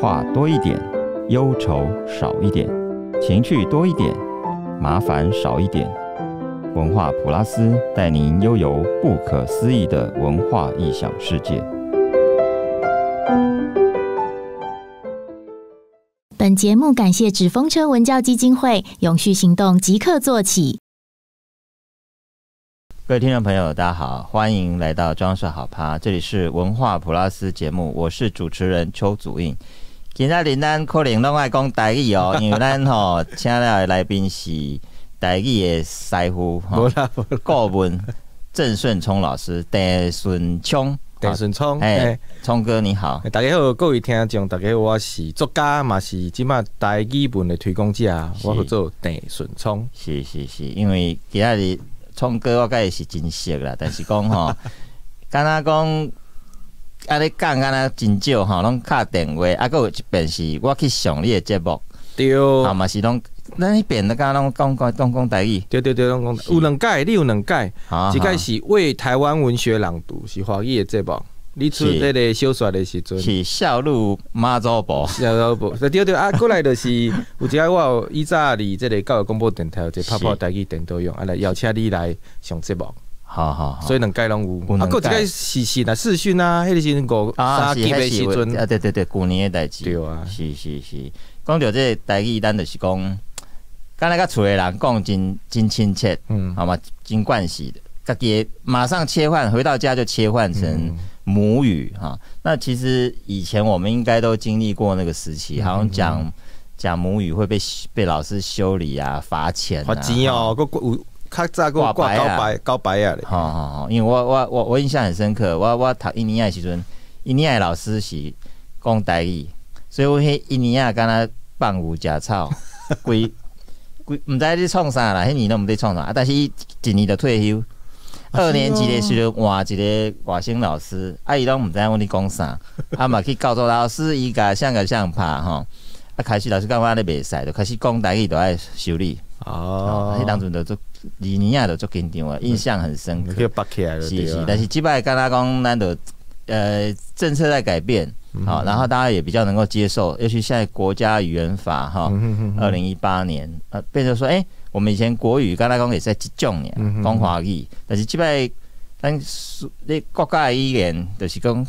话多一点，忧愁少一点，情趣多一点，麻烦少一点。文化普拉斯带您悠游不可思议的文化异想世界。本节目感谢纸风车文教基金会永续行动即刻做起。各位听众朋友，大家好，欢迎来到装饰好趴，这里是文化普拉斯节目，我是主持人邱祖印。今日咱可能拢爱讲台语哦，因为咱吼请来的来宾是台语的师傅，无啦顾问郑顺聪老师，郑顺聪，郑顺聪，哎哎，，聪哥你好，大家好，各位听众，大家好，我是作家，嘛是即马台语文的推广者，是我叫做郑顺聪。是是是，因为今仔日聪哥我甲伊是真熟啦，但是讲吼，敢若讲。安尼讲，敢若真少吼，拢敲电话，啊，搁有一遍是我去上你的节目，对，啊嘛是拢，咱迄边都敢拢讲讲讲讲台语，对对对，拢讲有两届，你有两届，啊一届是为台湾文学朗读，是华语的节目。你出是迄个小说的时阵，是小路马祖婆，是啊，不，对对啊，过来就是有一个我有以早伫即个教育广播电台有一个泡泡台语电台用，啊来邀请你来上节目，好好好，所以能盖拢有。啊，过一个是是啦，视讯啊，迄个是五啊三级的时啊，对对对，旧年的代志，对啊。是是是，讲到这个台语，咱就是讲，敢若甲厝的人讲真真亲切，嗯，好嘛，真惯系的，家己马上切换，回到家就切换成嗯。母语哈、那其实以前我们应该都经历过那个时期，嗯好像讲讲母语会被被老师修理啊、罚钱、啊、罚钱哦，个有较早个挂挂牌啊高白高白啊咧，吼吼吼，因为我我我我印象很深刻，我我读印尼亚的时阵，印尼亚的老师是讲台语，所以我迄印尼亚敢若放牛食草，规规毋知你创啥啦，迄年都毋知创啥，啊但是伊一年就退休。二年级的时阵换一个外省老师，啊伊拢毋知影阮咧讲啥，啊嘛去教做老师，伊甲像甲像拍吼，啊开始老师感觉咧袂使，就开始讲台语就爱修理，哦，迄当阵就做印尼亚就足紧张啊，印象很深刻。是是但是即摆刚刚讲咱的呃政策在改变，嗯。好、然后大家也比较能够接受，尤其现在国家语言法哈，二零一八年呃变成说，哎、我们以前国语刚才讲也是在即种年嗯哼讲华语，但是即摆咱你国家的语言就是讲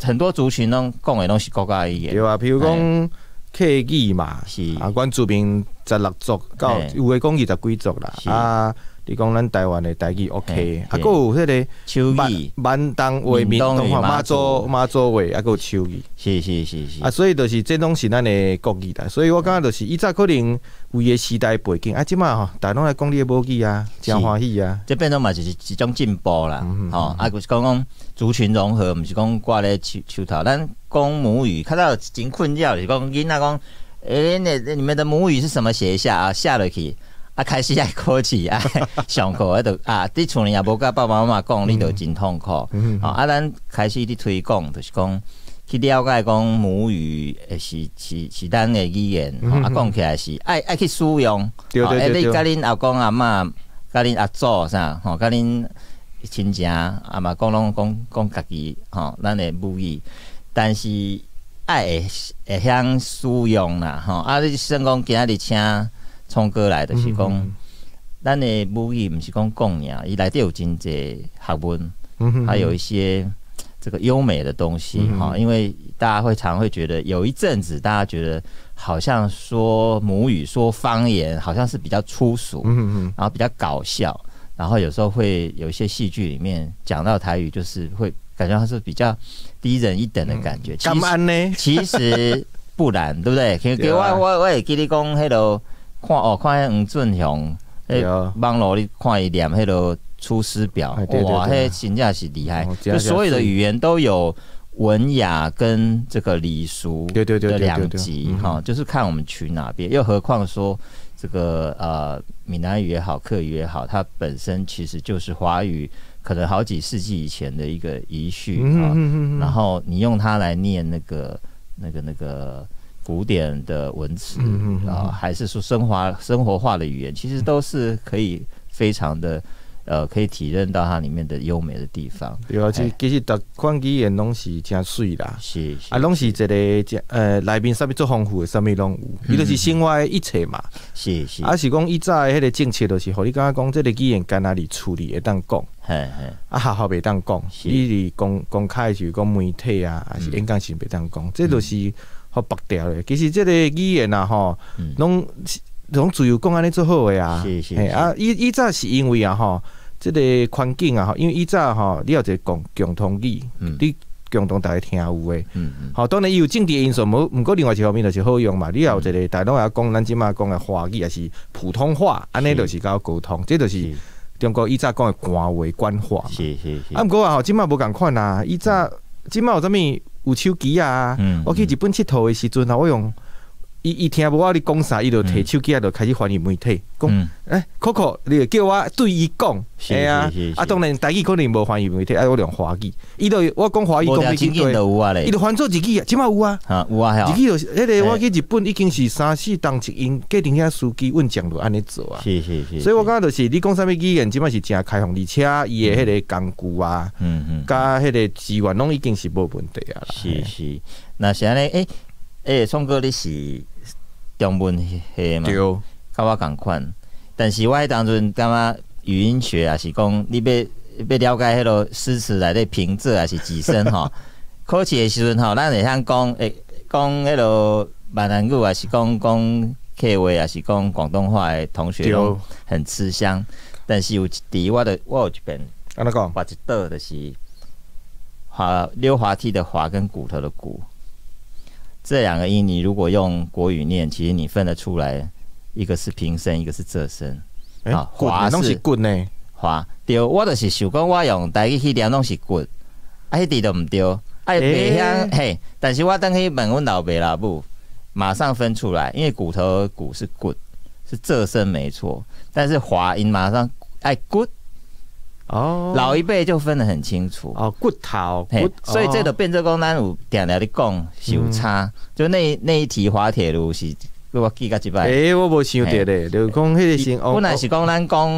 很多族群拢讲的拢是国家的语言，对啊，譬如讲客语嘛，是。啊，阮厝边十六族，到有诶讲二十几族啦，啊，你讲咱台湾的台语 OK，啊，有迄个秋闽语闽东话、闽闽东话、妈妈祖祖妈祖话，啊，还有手语。是是是是。啊，所以就是这拢是咱的国语啦，所以我感觉就是以早可能有伊的时代背景，啊，即马吼，大家拢来讲你的母语啊，真欢喜啊，这变做嘛就是一种进步啦，嗯吼、啊，就是讲讲族群融合，毋是讲挂咧手手头，咱讲母语，看到真困扰是讲囡仔讲，诶、那那你们的母语是什么？写一下啊，下落去。啊，开始爱考试啊，上课迄度啊，伫厝里也无甲爸爸妈妈讲，你就真痛苦。嗯啊，啊，咱开始伫推广，就是讲去了解讲母语，诶，是是是咱的语言，吼啊，讲起来是爱爱去使用。嗯对哦欸对对对你甲恁阿公阿嬷，甲恁阿祖啥，吼，甲恁亲情阿嘛讲拢讲讲家己吼，咱的母语，但是爱会会晓使用啦，吼。啊，你算讲今仔日请聪哥来，就是讲嗯咱的母语毋是讲讲尔，伊内底有真济学问，嗯还有一些这个优美的东西嗯哈、因为大家会常会觉得有一阵子大家觉得好像说母语说方言好像是比较粗俗，嗯哼然后比较搞笑，然后有时候会有一些戏剧里面讲到台语，就是会感觉它是比较低人一等的感觉。其干实安呢？其实不然，对不对？给给我我我会记你讲迄落看哦，看迄黄俊雄，对迄啊网络你看伊念迄个《出师表哇，对迄真正是厉害哦，就所有的语言都有文雅跟这个礼俗的两极哈，就是看我们取哪边，又何况说。这个呃，闽南语也好，客语也好，它本身其实就是华语可能好几世纪以前的一个遗绪啊。嗯然后你用它来念那个、那个、那个古典的文词嗯嗯嗯啊，还是说生活生活化的语言，其实都是可以非常的呃可以体认到它里面的优美的地方。对啊，其嘿其实逐款语言拢是真水啦。是是啊，拢是一个呃内面啥物做丰富的，啥物拢有，伊就是生活的一切嘛。是是，啊，是讲以早的迄个政策，就是互你感觉讲，这个语言干哪里处理会当讲，嘿嘿，啊，学校袂当讲，是。你伫公公开的时候讲媒体啊，还是演讲是袂当讲，这就是互绑掉的。其实这个语言啊，吼嗯，拢拢自由讲安尼做好的啊。是是是啊，伊伊早是因为啊，吼，这个环境啊，吼，因为伊早吼，你有一个共共同语，嗯你共同大家听有的。嗯嗯，好，当然伊有政治因素，无毋过另外一方面就是好用嘛。你也有一个大拢也讲咱即马讲诶华语，也是普通话，安尼是就是甲沟通，这就是是中国以早讲的官话官话。是是是，啊，毋过啊，吼，即马无共款啊，以早即马有啥物有手机啊嗯，我去日本佚佗的时阵啊，我用伊伊听无我咧讲啥，伊就摕手机啊，就开始翻译媒体，讲嗯。诶，Coco，你就叫我对伊讲，是啊是啊，当然台语可能无翻译媒体，啊，我用华语，伊就我讲华语讲你几条真紧就有啊伊咧，就翻做日语啊，即马有啊。哈有啊吼，日语就是迄个，我去日本已经是三四当一因，计定遐司机稳讲就安尼做啊。是是是，所以我感觉就是你讲啥物语言，即摆是诚开放，而且伊的迄个工具啊，嗯嗯，甲迄个资源拢已经是无问题啊啦。是是，那是安尼，诶诶，聪哥你是中文系嘛？对，甲我共款，但是我迄当阵感觉语音学也是讲你要要了解迄个诗词内底平仄也是几声吼，考试的时阵吼，咱会晓讲诶讲迄个闽南语，也是讲讲客话，也是讲广东话的同学对，拢很吃香。但是有一题我的我有一遍安尼讲，我一道就是滑溜滑梯的滑跟骨头的骨，这两个音你如果用国语念，其实你分得出来，一个是平声，一个是仄声。诶啊，骨华是滚呢，滑对，我就是想讲，我用台语去念拢是滚，啊，迄题都毋对，啊，欸袂晓嘿，但是我等去问阮老爸老母，马上分出来，因为骨头的骨是骨，是仄声没错，但是滑音马上哎骨，哦，老一辈就分得很清楚。哦骨头所以这个个变做讲，咱有定定的讲是有差，就那那一题滑铁卢是，我记个几摆。诶，我无想着咧，就是讲迄个先哦本来是讲咱讲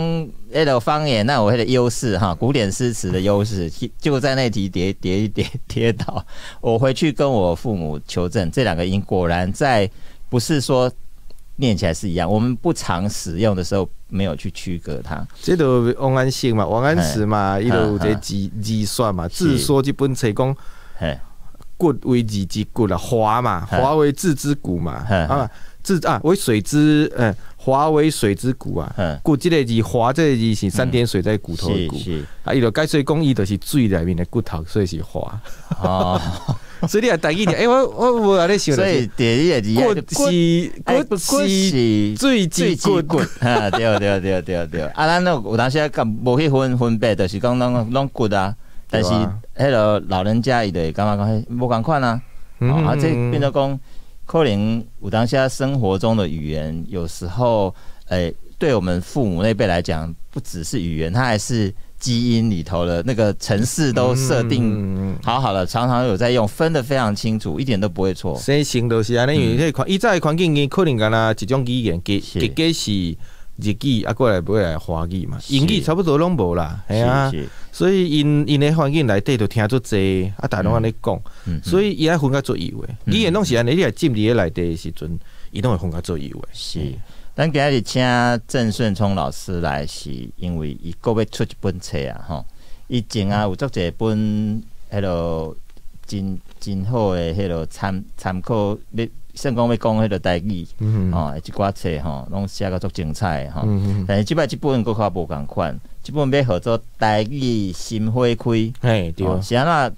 迄个方言，那有迄个优势哈，古典诗词的优势，就在那题跌跌一跌跌倒。我回去跟我父母求证，这两个音果然在不是说念起来是一样，我们不常使用的时候没有去区隔它。这都王安石嘛，王安石嘛，伊就有一个嗯字字算嘛，是。字说即本册讲嘿，骨为字之骨啦，华嘛，嗯华为字之骨嘛，嗯啊字啊为水之，呃，华为水之骨啊。嗯，骨这个字，华这个字是三点水在骨头的骨，是是啊，伊就解说讲伊就是水内面的骨头，所以是华。哦，所以你也第一点，哎，我我无安尼想，所以第一个字骨骨是哎骨是是水之最骨骨骨，，哈，对对对对对。啊，咱那有当时甲无去分分别，就是讲拢拢骨啊。但是迄个老人家伊就会感觉讲，迄无共款啊。啊，这变做讲，可能有当下生活中的语言，有时候，诶、对我们父母那辈来讲，不只是语言，它还是基因里头的那个程式都设定嗯好好了，常常有在用，分得非常清楚，一点都不会错。生成都是安尼，因为迄个以早的环境语可能干啦一种语言，加是。加加是日语，啊过来买来华语嘛，是。英语差不多拢无啦，系啊，是。是，所以因因的环境内底就听足济，啊，大家拢安尼讲，嗯，所以伊爱分甲做以为，嗯。语言拢是安尼，你来进伫个内底的时阵，伊拢会分甲做以为，是。咱今日请郑顺聪老师来，是因为伊个要出一本册啊，吼，伊前啊有足一本迄落真真好诶，迄落参参考，要算讲要讲迄落台语嗯吼，一寡册吼，拢写个足精彩的吼。嗯但是即摆即本佫较无共款，即本要合作代志心花开，哎对，哦，是安那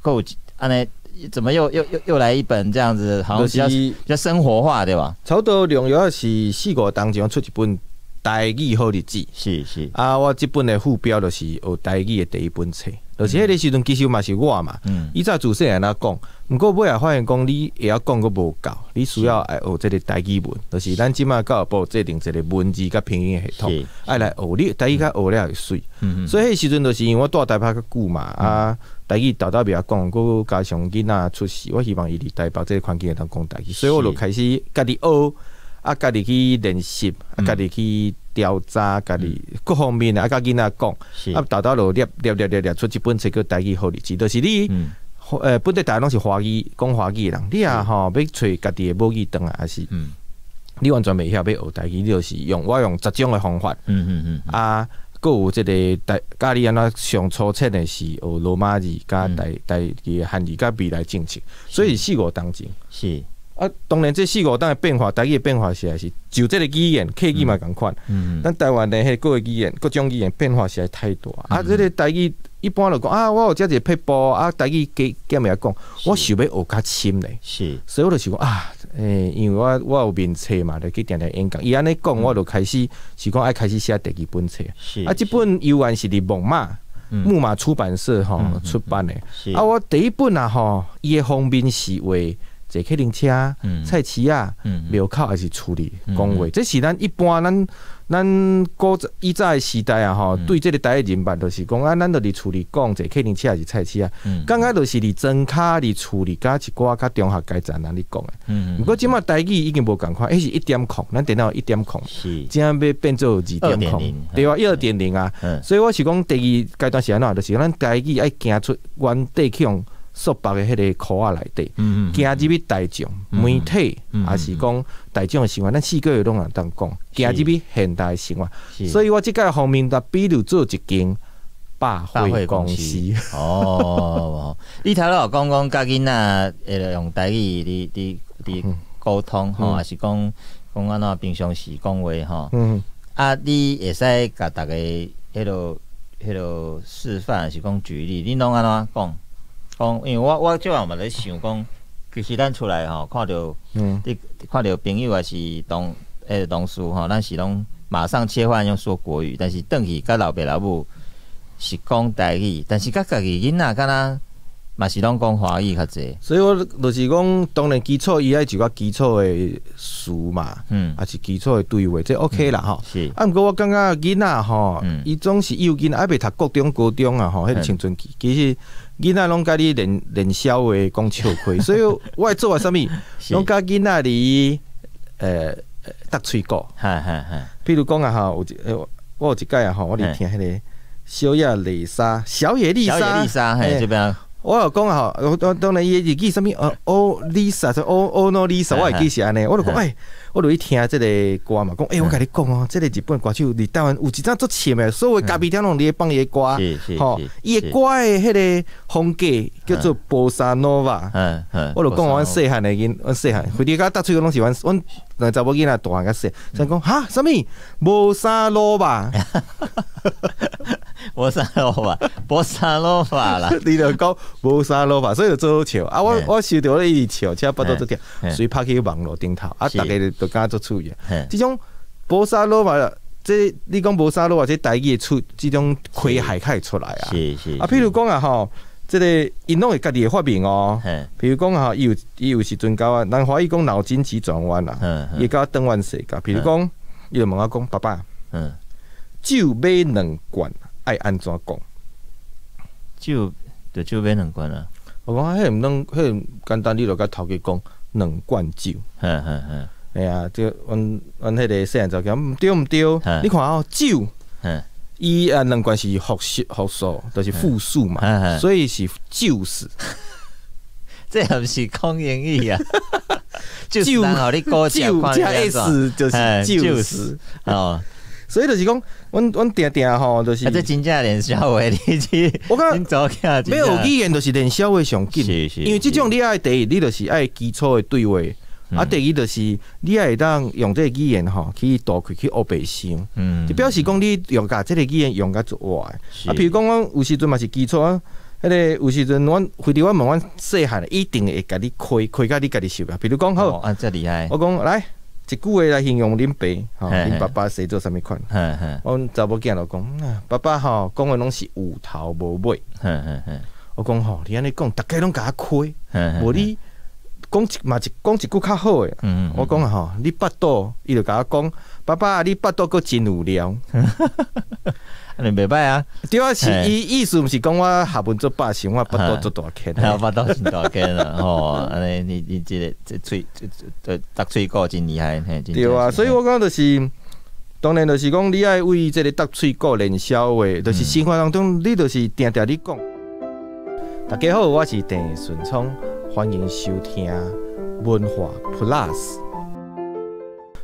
够有安尼，怎么又又又又来一本这样子，好像就比较比是较生活化对吧？差不多两月是四五当中出一本台语好日子。是是，啊，我即本的副标就是学台语的第一本册，就是迄个时阵其实嘛是我嘛，嗯，以早自细汉那讲，毋过尾也发现讲你会晓讲佫无够，你需要爱学即个台语文，就是咱即马教育部制定一个文字甲拼音的系统，爱来学你台语较学了会水。所以迄时阵就是因为我住台北较久嘛，啊，台语豆豆袂晓讲，佫加上囡仔出世，我希望伊伫台北即个环境会当讲台语，所以我就开始家己学，啊，家己去练习，啊，嗯。家己去调查，家己各方面啊，甲囡仔讲，啊，豆豆就列列列列列出一本册叫《台语好日子》，就是你。嗯。呃，本地大家拢是华语讲华语的人，你啊吼要找家己的母语当啊，还是嗯。你完全袂晓要学台语，你就是用我用十种的方法。嗯嗯嗯啊，搁有即个台教你安怎上初七的是学罗马字加嗯。台台语的汉语加未来政策，所以四五当前。是啊，当然这四五当的变化，台语的变化实在是就这个语言客语嘛共款，嗯咱台湾的迄各个语言各种语言变化实在太大。啊，嗯这个台语一般就讲啊，我有遮一个撇步啊，台语加减来讲，我想要学较深嘞。是所以我就想讲啊，诶、因为我我有面册嘛，就去定定演讲。伊安尼讲，我就开始是讲爱开始写第二本册。是啊，即本悠然是伫木马嗯木马出版社吼嗯嗯出版的。是啊，我第一本啊吼，伊的封面是为坐客轮车、嗯。菜市啊、嗯庙口还是处理嗯讲话，这是咱一般咱咱古早以早的时代啊吼，嗯。对这个台的人吧就是讲啊，咱就伫处理讲坐客轮车还是菜市啊，嗯刚刚就是伫真卡伫处理甲一寡较中学阶层人咧讲的。嗯不过即马台语已经无共款，迄是一点空，咱电脑一点空，是。即要变做二点空2.0，对啊，二点零啊。嗯。所以我是讲第二阶段是安怎，就是咱台语爱行出原地去用束缚的迄个箍啊内底，嗯行入去大众、嗯媒体，嗯还是讲大众的生活，咱四个月拢能当讲，行入去现代的生活。所以以我即个方面，就比如做一间百百货货公公司司，哦，你头佬讲讲甲囡仔会用台语伫伫伫嗯沟通吼，嗯还是讲讲安怎平常时讲话吼？嗯，啊，你会使甲逐个迄落迄落示范，还是讲举例？你拢安怎讲？讲，因为我我即下嘛咧想讲，其实咱出来吼，看到嗯，你看到朋友还是同诶同事吼，咱是拢马上切换用说国语，但是转去甲老爸老母是讲台语，但是甲家己囡仔敢若嘛是拢讲华语较济，所以我就是讲，当然基础伊爱一个基础的词嘛，嗯，也是基础的对话，这 OK 啦吼。是，啊，毋过我感觉囡仔吼嗯，伊总是幼囡仔，还未读国中、高中啊吼，迄个嗯青春期，其实囡仔拢甲你练练小话讲笑亏，所以我会做啊啥物，是。拢甲囡仔伫呃搭喙鼓，嗨嗨嗨，譬如讲啊吼，有一呃我有一届啊吼，我伫听迄个小野丽莎、小野丽莎。小野莎丽，莎，嘿，嘿。这边我有讲啊吼，我当当然伊记啥物呃哦 Lisa 就哦哦 no Lisa，我会记是安尼，我就讲嗯哎，我就去听即个歌嘛，讲哎，我甲你讲哦，即个日本歌手伫台湾有一张足深的，所有咖啡厅拢伫放伊诶歌，吼是，伊诶歌的迄个风格叫做 Bossa Nova。嗯嗯，我就讲阮细汉的囡，阮细汉，回伫甲搭喙拢是阮阮两查某囡仔大汉甲细，所以讲哈什物无啥路吧，波萨罗法，波萨罗法啦，你就讲无啥路吧，所以就做好笑。啊！我我收到咧一直笑，车巴肚做跳所以拍去网络顶头，啊，是。逐个就敢做出意。嘿即种无啥路吧，这你讲无啥路吧，这台语的出即种亏害开出来啊！是是，啊，譬如讲啊吼，即个因拢会家己的发明哦。嘿，譬如讲啊，伊有伊有时阵教啊，咱华语讲脑筋急转弯啦，嗯伊教转弯世界。譬如讲，伊就问我讲，爸爸，嗯，酒买两罐爱安怎讲？酒就就变两罐啊，我讲，迄毋能，迄简单，你就甲头家讲两罐酒。哼哼哼，哎呀，就阮阮迄个细汉就讲，毋对毋对嘿？你看哦，酒哼，伊啊两罐是复数复数，就是复数嘛，所以是酒死。这也不是讲英语啊，就就是好你高酒加 S 就是哎酒是。哦，所以就是讲，阮阮定定吼，就是啊，这真正连小话，你去，我感你早看没有语言，就是练消话上紧。是是，因为即种你爱第一，你就是爱基础的对话。啊，第二就是你也会当用这个语言吼去多开去学白想，嗯，就表示讲你用甲这个语言用甲足活的。是。啊，譬如讲，阮有时阵嘛是基础啊，迄个有时阵，阮回头我问阮细汉的，一定会甲你开开甲你家己收啊。比如讲好，哦啊，遮厉害，我讲来一句话来形容恁爸，吼，嘿嘿。恁爸爸生做啥物款？阮查某囝就讲，啊爸爸吼讲的拢是有头无尾。哼哼哼我讲吼，你安尼讲，逐家拢甲我开，哼，无你讲一嘛一讲一句较好诶。嗯，我讲啊吼，你巴肚，伊就甲我讲，爸爸，你巴肚佫真有料。你袂歹啊，对啊，是伊意思毋是讲我下文做百姓，我巴肚做大坑。还有巴肚真大间了，吼，安尼你你这个这喙这这这喙骨真厉害，对啊，是所以我讲就是当然就是讲你爱为即个搭喙鼓练消话，就是嗯生活当中你就是定定你讲。大家好，我是郑顺聪，欢迎收听文化 Plus。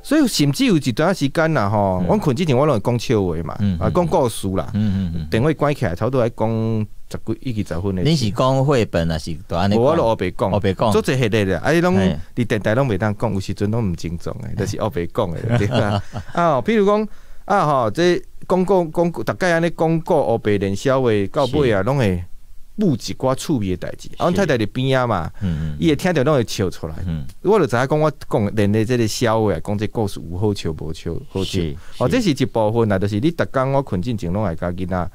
所以甚至有一段时间啦，吼，我困之前我拢会讲笑话嘛嗯，啊嗯讲故事啦，嗯嗯电话关起来，差不多爱讲十几、一二十分的嗯，。你是讲绘本还是都安尼讲？无我都黑白讲，黑白讲做这系列的，啊，伊拢嘿伫电台拢袂当讲，有时阵拢毋正宗的，就是黑白讲的，对啊。啊，譬如讲啊吼，这广告广告，大概安尼广告黑白连销话，到尾啊，拢会布一寡趣味诶代志。啊，阮太太伫边啊嘛，伊会听着拢会笑出来。嗯，我就知影讲，我讲连的这个笑话，讲这故事有好笑无笑，好笑。哦，这是一部分啦，就是你逐工我困进前拢会甲囡仔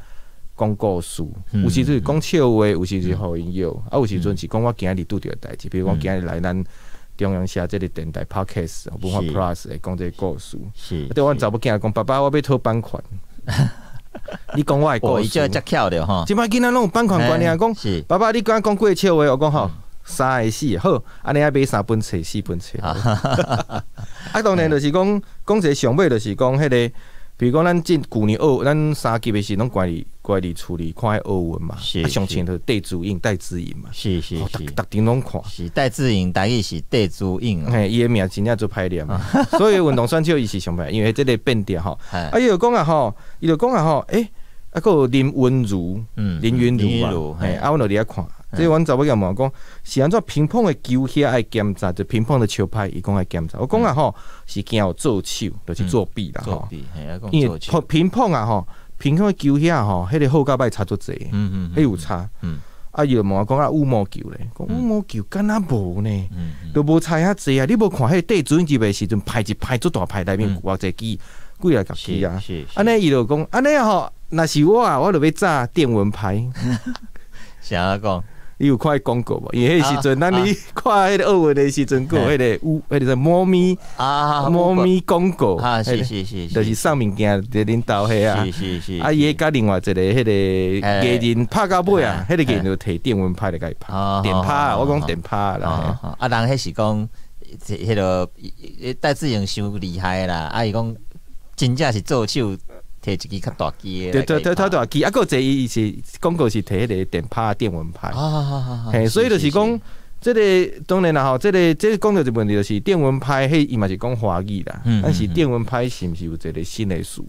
讲故事，嗯有时阵是讲笑话，有时阵是互因摇，啊，有时阵是讲我今日拄着的代志，比如讲今日来咱中央社这个电台 podcast 文化是。plus 会讲这个故事。是啊，对阮查某囝讲，爸爸我要讨版权，你讲我的哦，故事伊就。只巧的吼，即摆囡仔拢有版权观念，讲是爸爸你敢讲几个笑话？我讲吼。三个四好，安尼爱买三本册、四本册。啊，当然就是讲，讲一个上尾就是讲迄个，比如讲咱进旧年二，咱三级的时拢管理管理处理看迄学文嘛，是啊上前头戴足印戴字印嘛，哦，是是是。逐逐顶拢看。是戴志颖，大意是戴足印哦，嘿，伊的名真正做歹念嘛，所以运动选手伊是上歹，因为即个变调吼。哎啊，伊就讲啊吼，伊就讲啊吼，诶，啊，佫有林文如，嗯林云如如嘛，嘿，嘿。啊，阮就伫遐看。即阮查某囝问我讲，是安怎乒乓嘅球遐爱检查，就乒乓的球拍，伊讲爱检查。我讲啊吼，是惊有做手，就是作弊啦吼。因为做球，乒乓啊吼，乒乓嘅球遐吼，迄个好甲歹差足济，嗯嗯，迄有差。嗯啊，伊就问我讲啊，羽毛球咧，讲羽毛球敢若无呢？嗯嗯都无差遐济啊！你无看迄地主机的时阵，排一排足大排内面嗯偌济机，几来甲机啊！安尼伊就讲，安尼吼，若是我啊，我就要炸电蚊拍。想要讲，你有看迄广告无？因为迄时阵，咱啊。你看迄个奥运的时阵，有迄个有迄个猫咪啊，猫咪广告，啊，是是是，就是送物件伫恁兜迄啊。是。是是，啊，伊甲另外一个迄个哎艺人拍到尾啊，哎迄个艺人就摕电蚊拍来甲伊拍哦，电拍我讲电拍啊啦。啊，啊，人迄是讲，迄个戴志颖伤厉害啦，啊，伊讲真正是做手摕一支较大支的对对对，来给伊拍，他大机，啊，个一伊是广告是摕迄个电拍电蚊拍。啊，嘿，所以就是讲，即个当然啦吼，即个即个讲到一个问题就是电蚊拍，迄伊嘛是讲华语啦。嗯，但是电蚊拍是毋是有一个新的词？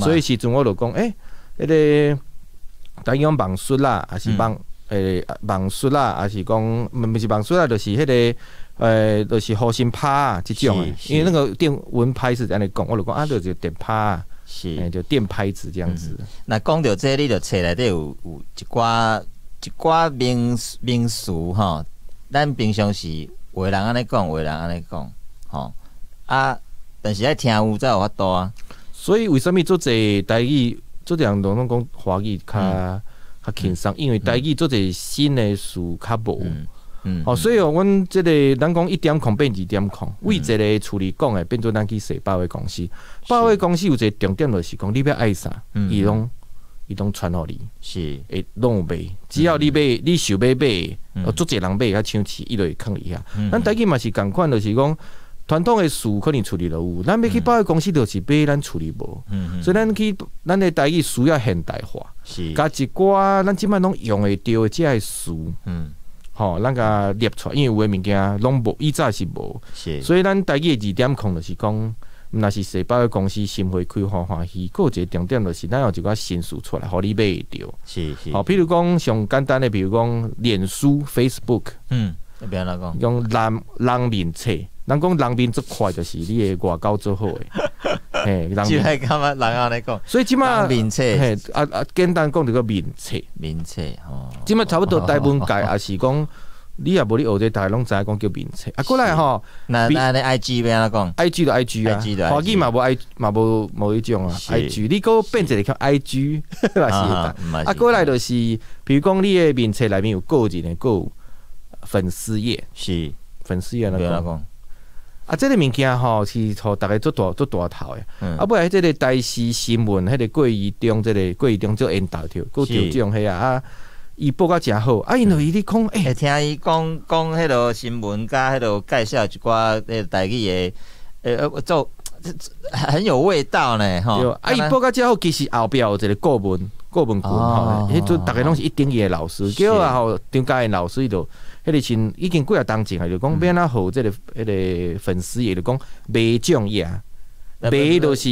所以时阵我就讲，诶，迄个等于讲网速啦，还是网诶网速啦，还是讲毋是网速啦，就是迄个。诶，就是核心拍啊，即种因为那个电蚊拍是安尼讲，我就讲啊，就是电拍啊，诶，是。就电拍子这样子。那讲到这，你就册内底有有一寡一寡名名词吼，咱平常时有的人安尼讲，有的人安尼讲，吼啊，但是爱听有才有法度啊，所以为什么做这台语，做这人拢讲华语较嗯较轻松？因为台语做这新的词较无。嗯嗯，哦，所以哦，阮即个咱讲一点空变二点空，为一个处理讲诶，变做咱去设百货公司。百货公司有一个重点就是讲，你要爱啥，嗯。伊拢伊拢传互你，是。会拢有卖。只要你买，你想要买嗯，哦，足侪人买较抢起，伊就会坑伊遐。嗯。咱台语嘛是共款，就是讲传统的事可能处理就有，咱要去百货公司就是买咱处理无。嗯嗯。所以咱去咱的台语需要现代化，是。甲一寡咱即摆拢用会着的即个事，嗯吼，咱甲列出来，因为有诶物件拢无，以早是无，是所以咱家己的二点控就是讲，若是细胞诶公司新会开欢欢喜，佫有一个重点就是咱有一寡新事出来，互你买会着。是是吼，譬如讲上简单的，比如讲脸书 Facebook，嗯，变哪讲？用人人面册，咱讲人面最快就是你的外交最好诶，嘿，人即面，个干嘛人安尼讲？所以即马人面册。嘿啊啊，简单讲就个面册。面册吼，即马差不多大部分界也是讲，你也无你学者大家拢知影讲叫面册。啊，过来吼那那你 I G 要安怎讲？，I G 就 I G 啊。IG 华语嘛无 I 嘛无无迄种啊是，I G 你个变一个叫 I G 嘛是啊啊，过来就是，比如讲你的面册内面有个人的，个有粉丝页，是。粉丝页那个。啊，这个物件吼是互逐个做大做大头诶。嗯啊，尾来即个台视新闻，迄个过于中，即个过于中做引导着，佫是着种迄啊啊，伊报甲诚好，啊，因为伊咧讲，诶、会听伊讲讲迄个新闻甲迄个介绍一寡迄个台语的，诶、呃，做很有味道呢，吼对，。啊，伊报到遮后，其实后壁有一个顾问，顾问群哦吼，迄阵逐个拢是一等伊的老师，是结果啊吼，张家的老师伊就。迄个先已经几啊当前啊，就讲要安怎互即个迄个粉丝也就讲卖种野，卖就是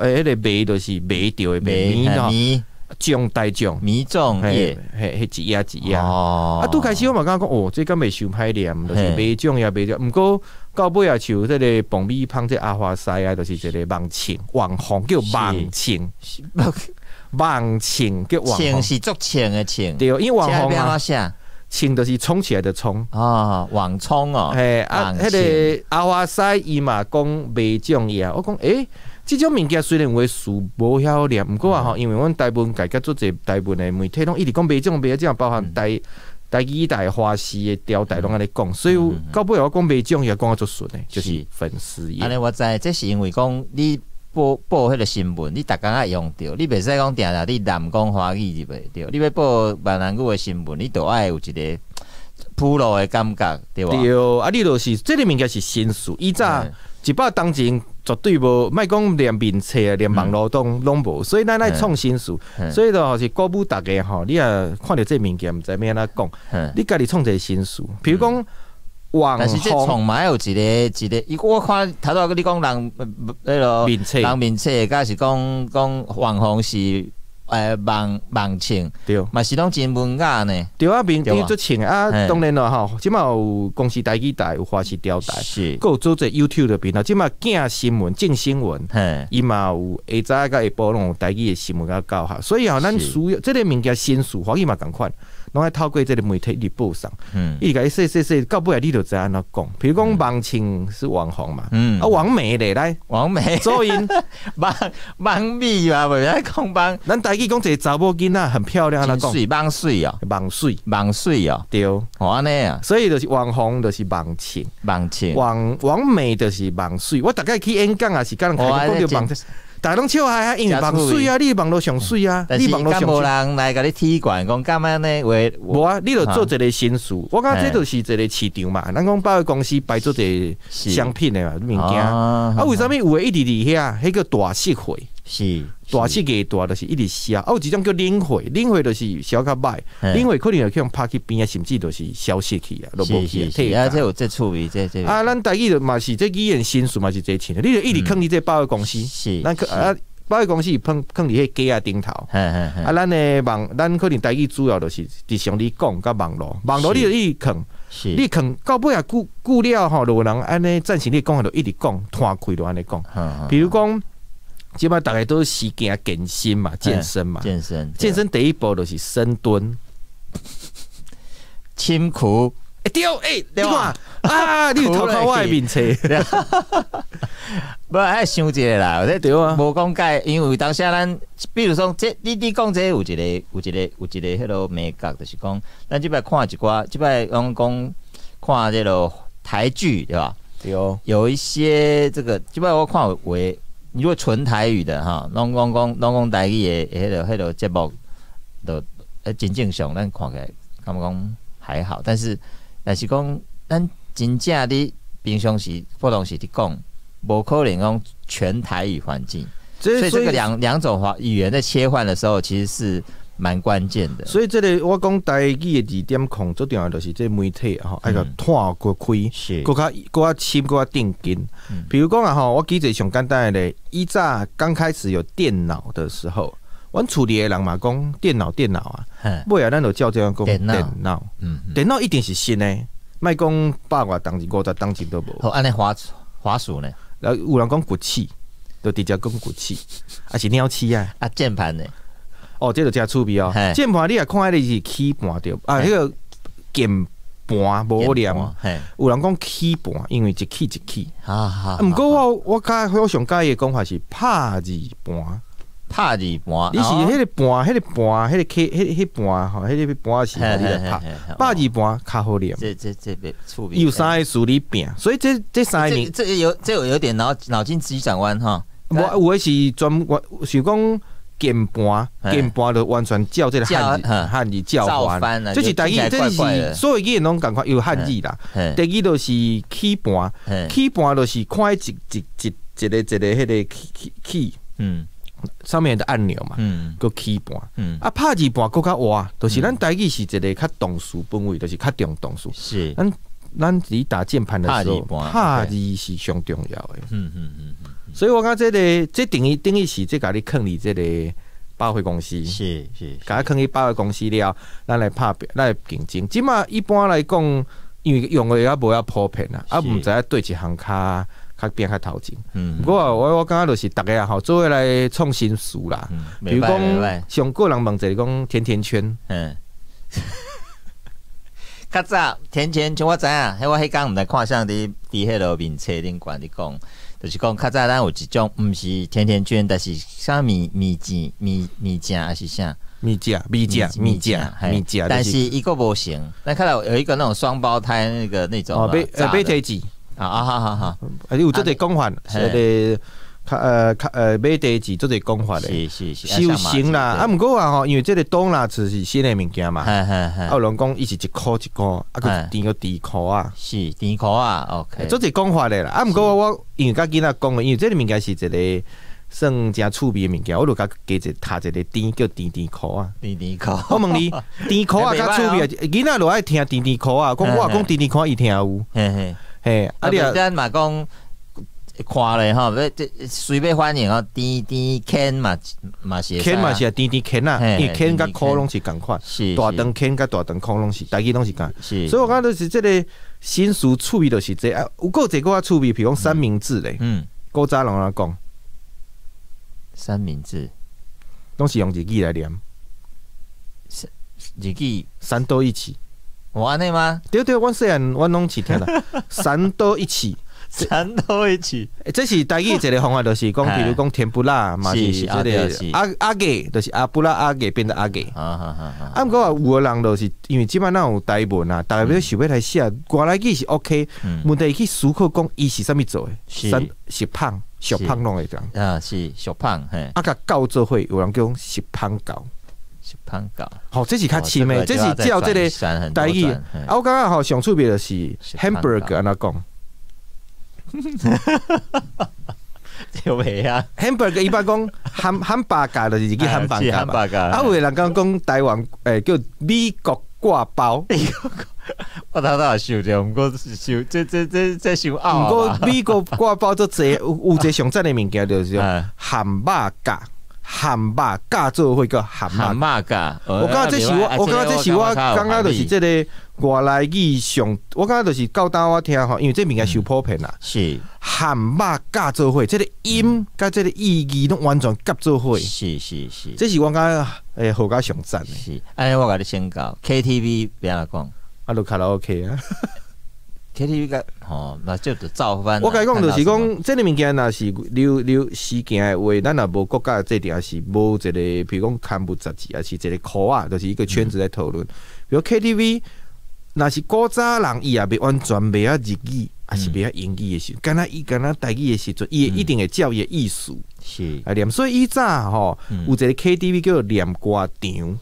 诶，迄个卖就是卖着的卖，迷米吼迷种带种，迷种嘿叶，嘿，迄一野一野。哦。啊，拄开始我嘛感觉讲，哦，这敢袂伤歹念，就是嘿卖种也卖着，毋过到尾啊，像即个爆米芳这阿华西啊，就是一个网青网红叫网青，网青叫网红，是足青的青，对，因为网红啊，青就是冲起来的冲。啊，网冲哦，嘿啊，网迄个阿华西伊嘛讲卖种嘢，我讲诶，即种物件虽然话事无晓念，毋过啊吼，因为阮大部分家甲做者大部分的媒体拢一直讲袂种卖种，包含台台语台花式的调台拢安尼讲，所以有到尾我讲卖种也讲啊足顺的，就是是。粉丝安业。尼我知，这是因为讲你报报迄个新闻，你逐工爱用着，你袂使讲定定你南讲华语入袂着，你要报闽南语的新闻，你都爱有一个铺路的感觉，对吧？对，啊，你就是即个物件是新事，以早嘿。一百当前绝对无，莫讲连面册啊，连网络都拢无，所以咱爱创新事。所以就是鼓舞大家吼，你也看到这物件，毋知要安怎讲，你家己创一个新事，比如讲网但是这红从嘛有一个一个，伊我看头头你讲人迄落面册。人面册，甲是讲讲网红是诶网网庆，对。嘛是拢真文雅呢，对啊，面对吧？顶做穿啊，嘿。当然咯吼，即嘛有公司台机台有华视调台，是，还有做者 YouTube 的频道，即马镜新闻、正新闻。嘿，伊嘛有下早甲下晡拢有台语的新闻甲教学，所以吼，咱需要即个物件新事，华语嘛共款，拢爱透过即个媒体一直报上，嗯。伊甲伊说说说，到尾啊，你就知安怎讲。比如讲网青是网红嘛，嗯。啊，网美咧来。王美。做因，网网美嘛，袂使讲网咱台语讲一个查某囡仔很漂亮，安怎讲？水网水哦，网水。网水哦，对，哦安尼啊，所以就是网红就是网青，网青，网网美就是网水。我大概去演讲也，是甲人开讲着网，大家拢笑嗨嗨，因为网水啊，你网络上水啊，但是你网络敢无上。人来甲你踢馆，讲干嘛呢？话无啊，你著做一个新事，我感觉这就是一个市场嘛。咱讲百货公司摆做一个商品的嘛物件，啊，啊为什么有诶一直伫遐？迄个大社会，是大色个大就是一直写，啊，有一种叫领会，领会就是小较歹，嘿。领会可能会去用拍去边啊，甚至就是消失去啊，都无是去啊，是是，啊，退价这有这趣味，这这。啊，咱台语嘛是这语言新事嘛是这钱的，你就一直坑伫这百货公司，是，是咱啊百货公司碰坑伫迄架啊顶头。啊，咱的网，咱可能台语主要就是伫上你讲甲网络，网络你就一直坑，是，你坑到尾啊久久了吼，就有人安尼暂时你讲就一直讲，摊开就安尼讲。嗯比如讲，即摆大家都是行健身嘛，健身嘛，健身健身第一步就是深蹲。清苦，哎对，哎，你对吧看啊，你 有偷看我的面册，不爱想一个啦，这对啊，无讲解，因为当时咱，比如说这你你讲这有一个有一个有一个迄落美感，就是讲咱即摆看一寡，即摆讲讲看这落台剧对吧？对哦，有一些这个，即摆我看有为如果纯台语的哈，拢讲讲拢讲台语的迄落迄落节目，都呃真正常，咱看起来感觉讲还好，但是但是讲咱真正伫平常时普通时伫讲，无可能讲全台语环境，所以这个两两种话语言在切换的时候，其实是蛮关键的。所以这个我讲台语的二点控最重要就是这媒体吼，爱个拓过开。是搁较搁较深，搁较定根嗯。比如讲啊吼，我举一个上简单的咧，以早刚开始有电脑的时候，阮厝里的人嘛讲电脑电脑啊，嘿尾啊咱就照这样讲电脑嗯，嗯电脑一定是新的，莫讲百外当钱五十当钱都无。好，安尼滑滑鼠呢？然后有人讲骨气，就直接讲骨气，还是鸟气啊？啊，键盘呢？哦，这个真趣味哦嘿。键盘你也看迄个是 key 盘对，啊，嘿迄个键盘无念。嘿，有人讲 key 盘，因为一 key 一 key。好好。毋过我我较我上介意的讲法是拍字盘，拍字盘，你是哦迄个盘，迄个盘，迄个 K，迄迄盘吼，迄个盘是互你来拍，字盘较好念。这这这边触笔有三个数理变，所以这这三个这名，这个有这个有点脑脑筋急转弯哈。我有的是专我是讲键盘，键盘就完全照这个汉字汉字叫照翻，就是第一，这是所有语言拢共款有汉字啦。嘿。第二就是起盘，嘿。起盘就是看一一一一个一个迄个 key 嗯。上面的按钮嘛，嗯。个 key 盘。嗯，啊，拍字盘更较活，就是咱台语是一个较动词分位，就是较重动词。是，咱咱伫打键盘的时候，拍字是上重要的。嗯嗯嗯嗯，所以我感觉这个这定义定义是这家你坑你这个百货公司，是是，甲你坑你百货公司了，咱来拍拼，咱来竞争。即马一般来讲，因为用的也无遐普遍啊，啊，是毋知影对一项卡较变较头前。嗯，不过我我感觉就是逐个啊，吼，做伙来创新词啦。嗯，比如讲歹，上个人问一个讲甜甜圈，嗯。较早甜甜像我知影，迄我迄工毋知看上伫伫迄落面册顶管伫讲，就是讲较早咱有一种毋是甜甜圈，但是啥米米糍米米糍还是啥？米酱、米酱、米酱、嘿。米酱，但是伊个无行。那看到有一个那种双胞胎那个那种哦，嘛买呃炸的。买地址，啊啊好好好，啊，有这个讲法，嘿。这个较呃较呃买地址这个讲法咧，是是是，是有行啦。啊，对毋过啊吼，因为即个冬啦，就是新的物件嘛，啊，有嘿，人讲伊是一箍一箍，啊，嘿佮甜个甜箍啊，是甜箍啊，OK，做一个讲法咧啦。啊，毋过我因为甲囡仔讲的，因为即个物件是一个算诚趣味的物件，我就甲加一读一个甜叫甜甜箍啊。甜甜箍，我问你，甜箍啊较趣味，囡仔就爱听甜甜箍啊，讲我讲甜甜箍伊听有，嘿嘿。嘿，啊啊，你啊。咱嘛讲看咧吼，要这随便反应哦，甜甜 can 嘛嘛是啊。鉗嘛是甜甜鉗啊，嘿因为鉗甲拢是共款，是大肠鉗甲大肠箍拢是，大家拢是共。是，所以我感觉就是即个新俗趣味就是这啊，有够这个趣味，比如讲三明治咧，嗯，古早人来讲，三明治。拢是用日语来念，日语，三多一起。我安尼吗？对对，阮细汉阮拢是听啦，三多一起。三都一起，欸这是台语一个方法，就是讲，比如讲甜不辣嘛，是是这是啊是。个阿阿给，就是阿不拉阿给变成阿给。啊哈哈哈，啊，毋过有个人就是因为即摆咱有台文啊，大家要想要来写，外来语是 OK，嗯。问题去思考讲伊是啥物做是。诶，三食胖、小胖拢会这样。啊是小胖，嘿，啊，甲狗做伙，有人讲是胖狗，小胖狗，吼，这是较深诶，哦这是叫这个个台语。啊，我感觉吼上趣味就是 hamburger 安怎讲 有袂啊？，hamburger 一般讲汉汉巴格就是叫汉巴格嘛。汉巴格，啊，有个人讲讲台湾诶叫美国挂包，我头头也想着，毋过是想这这这这想毋拗过美国挂包做侪有有一个上赞的物件就是 哎。汉巴格，汉巴格做伙叫汉巴喊。骂噶，我感觉这是我，我感觉这是我感觉就是这个外来语上，我感觉就是教导我听吼，因为这物件受普遍啦。是汉肉夹做伙，这个音甲这个意义拢完全夹做伙，是是是这是我感觉诶好甲上赞的。是，安尼我甲你先讲 KTV 别安讲啊，都卡拉 OK 啊！，KTV 个吼，那就得照翻。我甲你讲，就是讲，这个物件若是流流时间诶话，咱若无国家诶制定，是无一个，比如讲刊物杂志，也是一个口啊，就是一个圈子在讨论。比如 KTV，若是古早人伊也袂完全袂晓日语，也是袂晓英语的时候，敢若伊敢若台语诶时阵，伊会一定会教伊诶意思。是。啊念。所以伊早吼，嗯。有一个 KTV 叫做念歌场，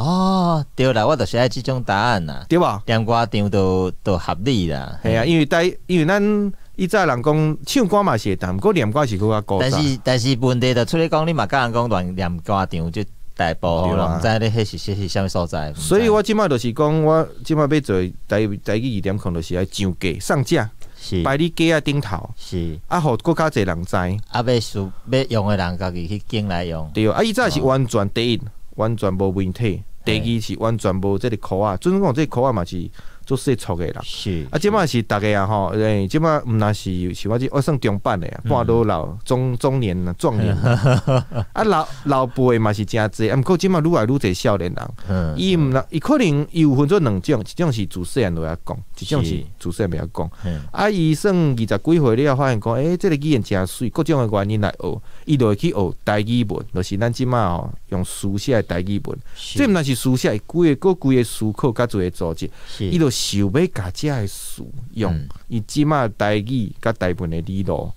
哦，对啦，我就是爱即种答案啦。对吧？连歌场都都合理啦。系啊，因为台因为咱以早人讲唱歌嘛是会当，毋过念歌是搁较高。但是但是问题就出咧讲，你嘛甲人讲乱念歌场就大部对啊人毋知咧迄是迄是啥物所在。所以我即摆就是讲，我即摆要做台台语二点空，就是爱上架上架，是摆你架啊顶头，是啊，互搁较侪人知。啊，要输要用的人家己去经来用。对，啊，以早哦是完全第一，完全无问题；第二是完全无即个口啊，准讲即个口啊嘛是做细粗的人。是啊，即摆是逐个啊吼，诶，即摆毋若是是我即我算中班的啊，半老老中中年啊，壮年啊，啊老老辈嘛是诚济，啊，毋过即摆愈来愈济少年人。嗯，伊毋若，伊可能伊有分做两种，一种是自细汉落来讲，一种是是。自细汉袂晓讲。嗯啊，伊算二十几岁了，发现讲，诶、即、个语言诚水，各种的原因来学，伊就会去学台语文，就是咱即马吼用书写的台语文。这毋是但是书写，规个个规个思考甲做个组织，伊是就想要甲遮个词用嗯，伊即马台语甲台文的理路，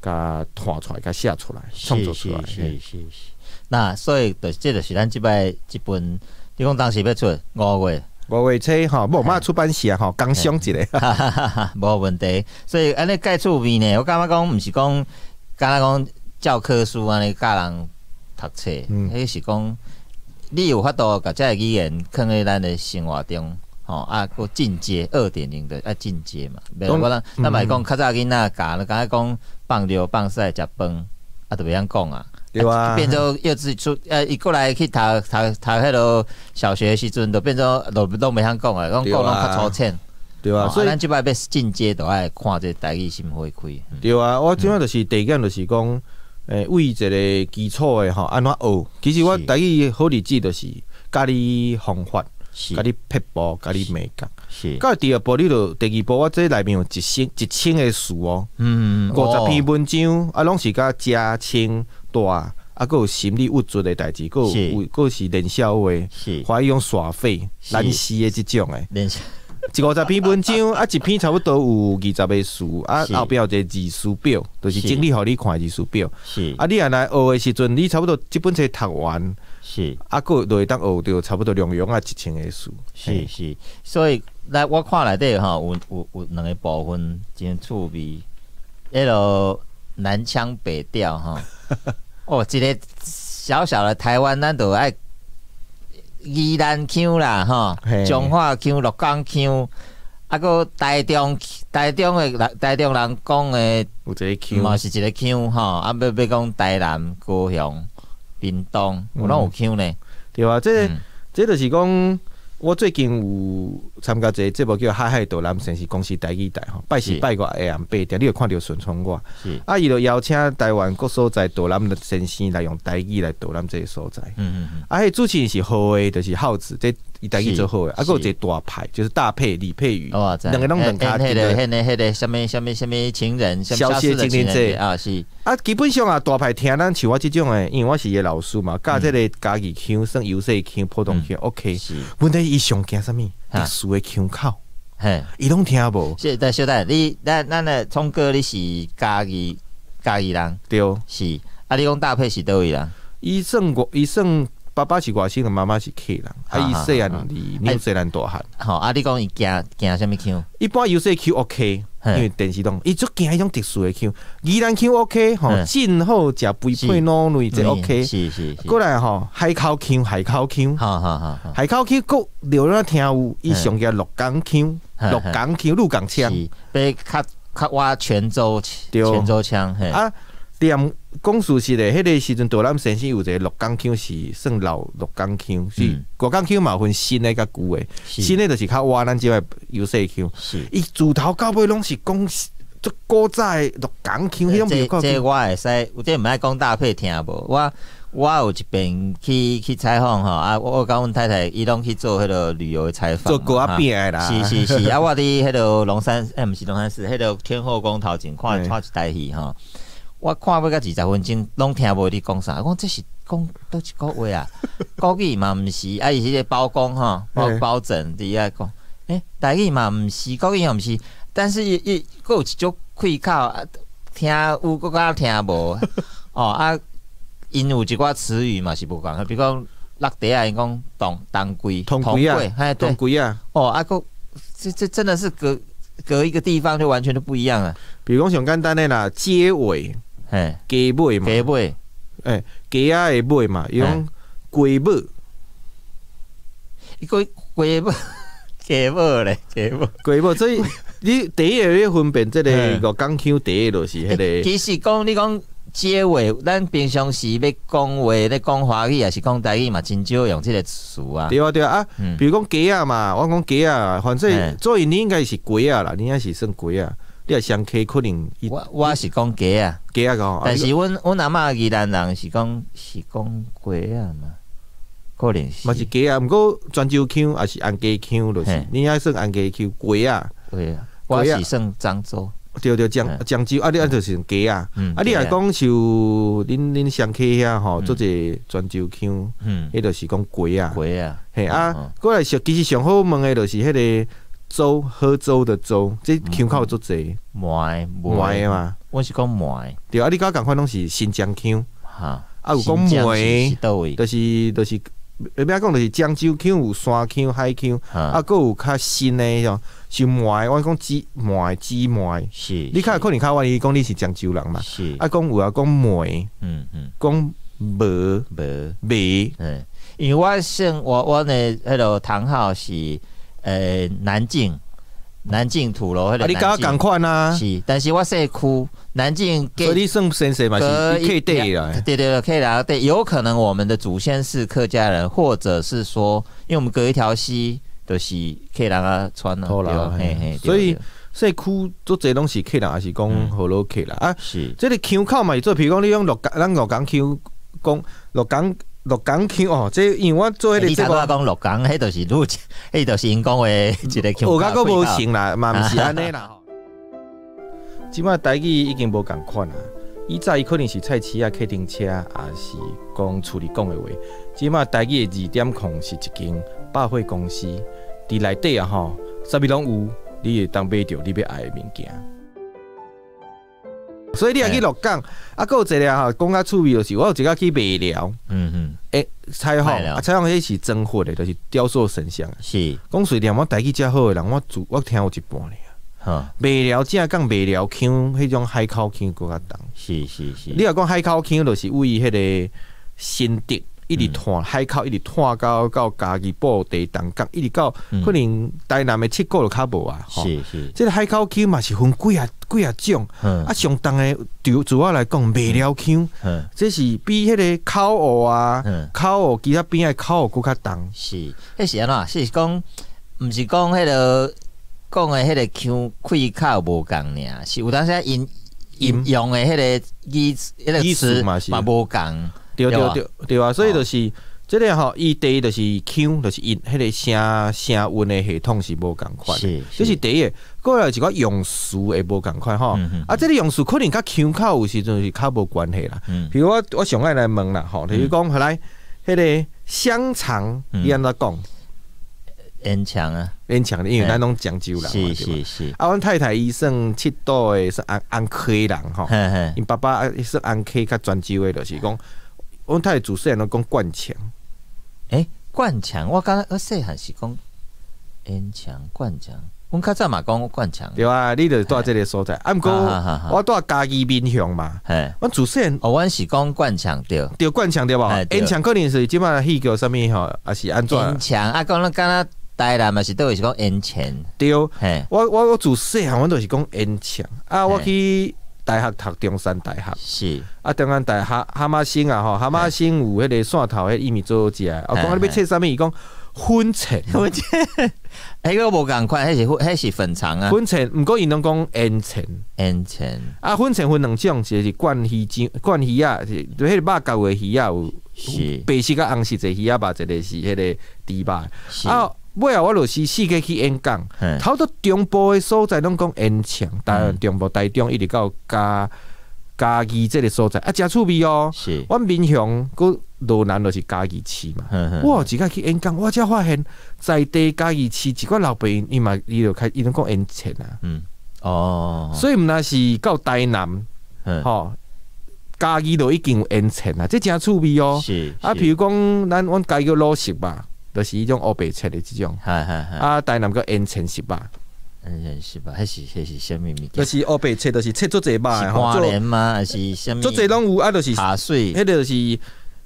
甲弹出来，甲写出来，创作出来。是是是是。那所以就这就是咱即摆即本，你讲当时要出五月，五月初吼，无嘛出版社吼，刚上一个。哈哈哈哈，无问题。所以安尼介趣味呢，我感觉讲毋是讲敢若讲教科书安尼教人读册，嗯迄是讲你有法度甲遮个语言放喺咱的生活中。吼啊，个进阶二点零的啊进阶嘛，袂讲我咱咱咪嗯讲较早囡仔教，你敢若讲放尿放屎食饭，啊都袂晓讲啊。对啊变做幼稚出呃，伊过来去读读读迄落小学的时阵，就变做都都袂晓讲啊，讲对讲拢啊较粗浅。对啊，所以哦咱即摆要进阶，都爱看这台语心花开。嗯对啊，我即摆就是第一件就是讲，诶，为一个基础的吼，安怎学？其实我第一好日子就是教你方法，是教你撇步，教你美感。是，到第二步，你就第二步，我这内面有一千一千个词哦，嗯五十篇哦文章，啊，拢是甲加轻大，啊，佫有心理物质的代志，佫是有佫是练笑话，是怀疑用耍废、是难死的即种诶。一五十篇文章，啊，一篇差不多有二十个词，啊，后壁有一个字词表，就是整理互你看字词表。是啊，你若来学的时阵，你差不多即本册读完，是啊，佫就会当学着差不多两样啊一千个词。是是，所以来我看内底吼，有有有两个部分真趣味，迄落南腔北调吼。哦，一个小小的台湾，咱都爱宜兰腔啦吼嘿，彰化腔、鹿港腔，啊个台中台中的人台中人讲的。有一个腔嘛是一个腔吼，啊要要讲台南、高雄、屏东，有拢有腔呢。对啊，这嗯这就是讲，我最近有参加一个节目叫《海海导南城市公司台语台》吼，拜四是拜五下暗八点，你有看到顺从我。是，啊，伊就邀请台湾各所在导南的先生来用台语来导南这个所在。嗯嗯嗯，啊，迄主持人是好诶，就是耗子，这伊台语做好诶。啊，有一个大牌，就是大配李佩瑜，两个拢两卡迄个、丁的。迄个、迄个，什么、什么、什么情人，消息消失的情情人节啊，是啊，基本上啊，大牌听咱像我即种诶，因为我是伊个老师嘛，教即个家己腔、算优势腔、普通腔，OK。是，问题伊上惊啥物？哈特殊诶腔口，嘿。伊拢听无。是，但小弟，你咱咱的聪哥，你是家己家己人，对，是。啊，你讲搭配是倒位人？伊算我，伊算爸爸是外省人，妈妈是客人。啊，伊细汉哈哈伫纽西兰大汉。吼，啊，你讲伊惊惊什物腔？一般有些腔 OK，因为电视中伊足惊迄种特殊的腔。宜兰腔 OK 吼，嗯真好食肥配卤类就 OK。是是是。过来吼，海口腔，海口腔。好好好好。海口腔，佫留咱听有，伊嗯上叫鹿港腔，嘿鹿港腔，鹿港腔是，被较较挖泉州对泉州腔，嘿，啊。连讲事实的，迄个时阵，导南先生有一个鹿港腔是算老鹿港腔，是嗯。鹿港腔嘛分新的甲旧的，新的就是较挖咱即个优势腔，是。伊自头到尾拢是讲足古早的鹿港腔，迄种这。我会使，有这毋爱讲搭配听无？我我有一遍去去采访吼，啊，我我甲阮太太伊拢去做迄个旅游的采访，做过啊哈。边的啦，是是是，啊，我伫迄个龙山，诶，毋是龙山寺，迄个天后宫头前看嘿。看一台戏吼，我看要到二十分钟，拢听无你讲啥，我讲这是讲倒一个话啊，国语嘛毋是，啊，伊是个包公吼，包嘿。包拯伫遐讲，诶，台语嘛毋是，国语嘛毋是，但是伊伊佫有一种开口啊，听有佫较听无，哦啊，因有一寡词语嘛是无共，比如讲落地啊，因讲当当归，通鬼啊嘿对。当。归啊。哦，啊佫，这这真的是隔隔一个地方就完全都不一样啊。比如讲上简单的啦，结尾嘿，鸡尾嘛，鸡尾诶，鸡仔的尾嘛，伊讲龟尾，一 个鸡尾鸡尾嘞，鸡尾。龟尾，所以 你第一个要分辨即个嘿鹿港腔，第一就是迄个。其实讲你讲结尾，咱平常时要讲话，咧讲华语也是讲台语嘛，真少用这个词啊。对啊对啊啊，嗯比如讲鸡啊嘛，我讲鸡啊，反正嘿所以你应该是鸡啊啦，你应该是算鸡啊。你若上溪可能伊我我是讲鸡啊，鸡啊讲，但是阮阮阿嬷宜兰人是讲是讲鸡啊嘛，可能是。嘛是鸡啊，毋过泉州腔也是安鸡腔，就是。嘿。你也算安鸡腔鸡啊。鸡啊，我是算漳州。对对，漳漳州啊，你啊就是鸡啊。嗯啊，你若讲像恁恁上溪遐吼，嗯。做者泉州腔，嗯，迄就是讲鸡啊。鸡啊，嘿嗯啊，过来上其实上好问的就是迄个粥喝粥的粥，这腔口做侪。麦糜。的嘛。我是讲麦对啊，你甲共款拢是新疆腔，哈。啊有讲新疆是糜是，倒位？就是就是要讲就是漳州腔有山腔、海腔，啊，啊，搁有较新诶吼，是麦，我讲芝麦、芝麦。是，你较可能较怀疑讲你是漳州人嘛？是，啊，讲有啊，讲梅，嗯嗯，讲无无，梅，嗯，因为我姓我我的迄个堂号是呃南靖，南靖土楼你甲我共南靖，款啊，是，但是我社区南靖所以你算先生嘛是你客地啦。对对对，可以聊对，有可能我们的祖先是客家人，或者是说，因为我们隔一条溪，就是客人啊穿了，对嘿嘿所以对社区做这拢是客人，还是讲嗯。好老客啦。啊。是。这个腔口嘛，是做，譬如讲你用洛港，咱洛港腔讲洛港鹿港腔哦，这因为我做迄个节目你讲鹿港，迄就是路，迄就是因讲的一个我感觉无行，成啦，嘛毋是安尼啦。吼 即摆台语已经无共款啊，以早伊可能是菜市啊、客停车，也是讲处理讲的话。即摆台语的字典控是一间百货公司，伫内底啊吼，啥物拢有，你会当买着你要爱的物件。所以你若去鹿港，啊，还有一个吼，讲较趣味就是，我有一个去卖料，嗯嗯，诶，彩虹，啊，彩虹迄是真货的，就是雕塑神像。是，讲水念我台去遮好的人，我自我听有一半咧。哈，卖了正讲卖了腔，迄种海口腔更较重。是是是，你若讲海口腔，就是为迄个新竹一直拖、海口，一直拖到到家己布地东港，一直到嗯。可能台南的七股就较无啊。吼，是是，这个海口腔嘛是分几啊几啊种，嗯。啊相当的主主要来讲袂了腔，嗯。这是比迄个口蚵啊、嗯，口蚵其他边的口蚵搁较重。是，迄是安怎？是讲，毋是讲迄个讲的迄个腔开口无共尔，是有当时因因音用的迄个语迄个意思词嘛是。嘛无共，对对对对对啊，所以就是。这个吼，伊第一就是腔，就是音，迄个声声韵的系统是无共款的。是这是第一个，过来一个用词会无共款吼。啊，这个用词可能甲腔口有时阵是较无关系啦。嗯比如我我上爱来问啦，吼，比如讲，后来迄个香肠，嗯你安怎讲？烟强啊，勉强的，因为嘿咱拢漳州人嘛，是是是，啊，阮太太伊算七岛的，算安安溪人吼。因爸爸啊是安溪较泉州的，就是讲，阮太太自细汉拢讲灌墙。诶，灌墙，我刚我细汉是讲烟墙灌墙，阮较早嘛讲灌墙，对啊，你就住即个所在。啊，毋过我住家己面向嘛，嘿，阮自细汉哦，阮是讲灌墙对。着灌墙对无哎？对。烟墙可能是即摆戏叫啥物吼，还是安怎？烟墙啊，讲咱敢若台南嘛是倒位是讲烟钱，对，我嘿，我我自细汉阮都是讲烟墙啊，我去大学读中山大学，是，啊，中山大学蛤蟆星啊吼，蛤蟆星有迄个汕头迄薏米做好食的，啊，讲你要切啥物？伊讲粉钱，我这，迄个无共款，迄是迄是粉肠啊，粉钱，毋过伊拢讲烟尘。烟尘。啊，粉钱分两种，一个是灌鱼精、灌鱼啊，是就迄个肉胶的鱼啊，有是。白色甲红色一鱼啊吧，一个是迄个猪肉。尾啊，我就是四个去演讲，嘿。头到中部的所在拢讲演强，台湾嗯中部、台中一直到嘉嘉义这个所在，啊，真趣味哦。是，阮闽雄佮罗南就是嘉义市嘛。我有一个去演讲，我才发现在地嘉义市一寡老爸伊嘛，伊就开伊拢讲演钱啊，嗯，哦，所以毋那是到台南。嗯，吼，家己都已经有烟尘啊，这真趣味哦。是，啊，是。譬如讲，咱阮家叫老石吧，就是迄种乌白切的即种。啊，台南叫烟尘是吧，嗯，是吧？迄是迄是什么物就件？是乌白切，就是切做济肉是的吼，花做莲吗？还是什么？做济拢有啊，就是茶水，迄个就是迄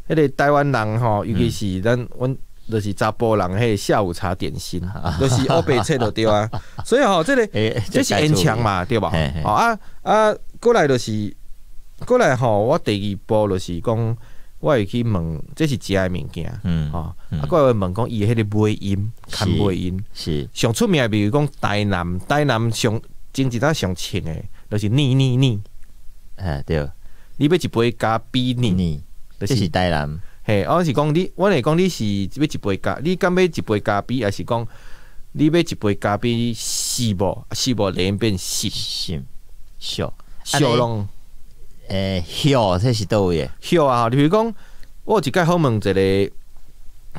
个台湾人吼，尤其是咱阮。就是查甫人迄下午茶点心，就是乌白切就对啊。所以吼，即个诶，这是烟枪嘛，对吧？嘿嘿哦啊啊，过来就是过来吼，我第二步就是讲，我会去问，这是食的物件。嗯，啊，我会问讲伊迄个尾音，看是尾音，是，上出名的，比如讲台南，台南上前一搭上穿的，就是腻腻腻，哎，对，你要一杯咖啡腻，你这是就是台南，嘿，我是讲你，我会讲你是要一杯咖，你敢要一杯咖啡，还是讲你要一杯加比四无，四无连变四，是，小，小拢诶，晓，这是倒位的？晓啊，你比如讲，我有一摆好问一个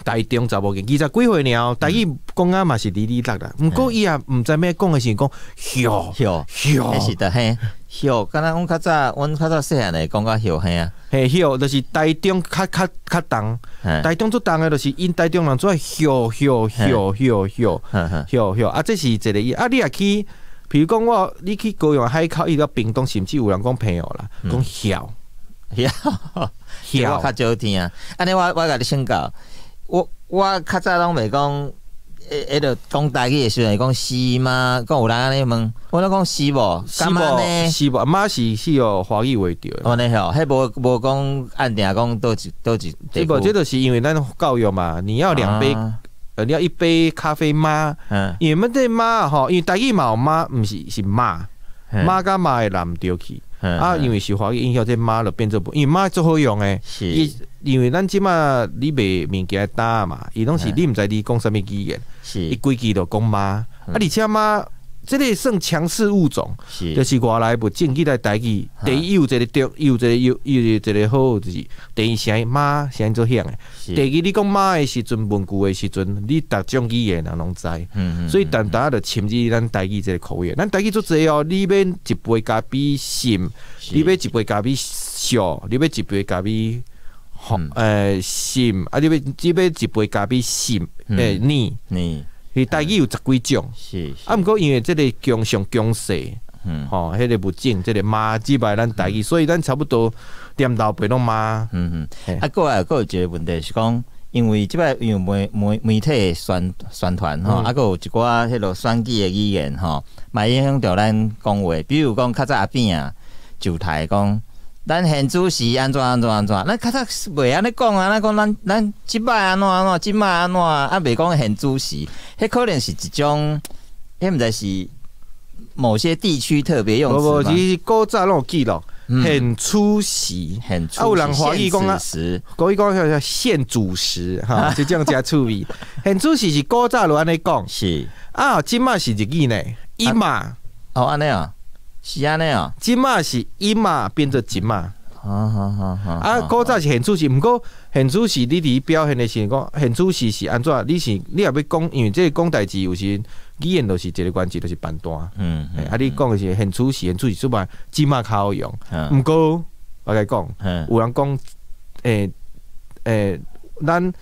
台中查某囡，二十几岁了，台语讲啊嘛是哩哩啦啦。毋过伊也毋知咩讲诶是讲哟哟，哟，迄是的嘿，哟，敢若阮较早，阮较早细汉诶讲较哟嘿啊，嘿哟，就是台中较较较重，嘿台中最重诶就是因台中人做哟哟哟哟哟哼哼哟哟，啊，这是一个意，啊，你也去，比如讲我你去高雄海口，伊到屏东，甚至有人讲朋友啦，讲晓晓晓我较少听啊。安尼我我甲你请教，我我较早拢袂讲，诶，迄个讲台语诶时阵会讲是吗？讲有人安尼问，我拢讲是无？是干嘛呢无？？是无？妈是是哦华语为着的。哦，尼吼，迄无无讲按定讲倒一倒一地这个这区。就是因为咱教育嘛，你要两杯，啊呃，你要一杯咖啡吗，嗯，因为咱这妈吼，因为台语嘛有妈，毋是是妈，嗯。妈甲妈会揽唔着去。嗯啊，因为是华语音效，这妈就变做不，因为妈最好用诶。是。伊因为咱即马你卖物件打嘛，伊拢是嗯。你毋知你讲啥物语言，伊是规矩就讲妈，啊，嗯。而且妈。这个算强势物种，就是是外来物种，起来台语。啊第一有一个对，有一个有有一个好，就是第一声妈声做响诶。是第二，你讲妈的时阵，文句的时阵，你逐种语言人拢知，嗯所以淡淡就深入咱台语这个口语。咱台语做济哦，你要一杯咖啡心，你要一杯咖啡笑，你要一杯咖啡好嗯诶心，啊，你要你要一杯咖啡心嗯诶你，你伊台语有十几种。是啊，毋过因为即个强上强势，嗯吼，迄个物种，即个妈击败咱台语，所以咱差不多点头陪拢妈。嗯嗯，啊，过来还有一个问题是讲，因为即摆因为媒媒媒体的宣宣传吼，嗯啊，还有一寡迄落选举的语言吼，嘛影响到咱讲话，比如讲较早阿扁啊，就台讲。咱现主席安怎安怎安怎，咱较早袂安尼讲啊，咱讲咱咱即摆安怎安怎，即摆安怎，啊袂讲现主席，迄可能是一种，迄毋知是某些地区特别用无无，词吗？其实古早拢有记录，嗯。很出席。很啊有人怀疑讲啊时国语讲叫叫现主食哈，就 这样加趣味。很主席是古早就安尼讲，是。啊，今嘛是日语呢，伊嘛，哦安尼啊，是安尼哦，即嘛是一嘛变做一嘛。好好好好啊，古早是现主席，毋过现主席你伫表现的时候讲，现主席是安怎？你是你也要讲，因为这个讲代志有时语言都是一个关系，都是办单。嗯嘿啊，你讲的是现主席，现主席出版即嘛较好用。嗯毋过我甲你讲，嗯有人讲，诶、诶、咱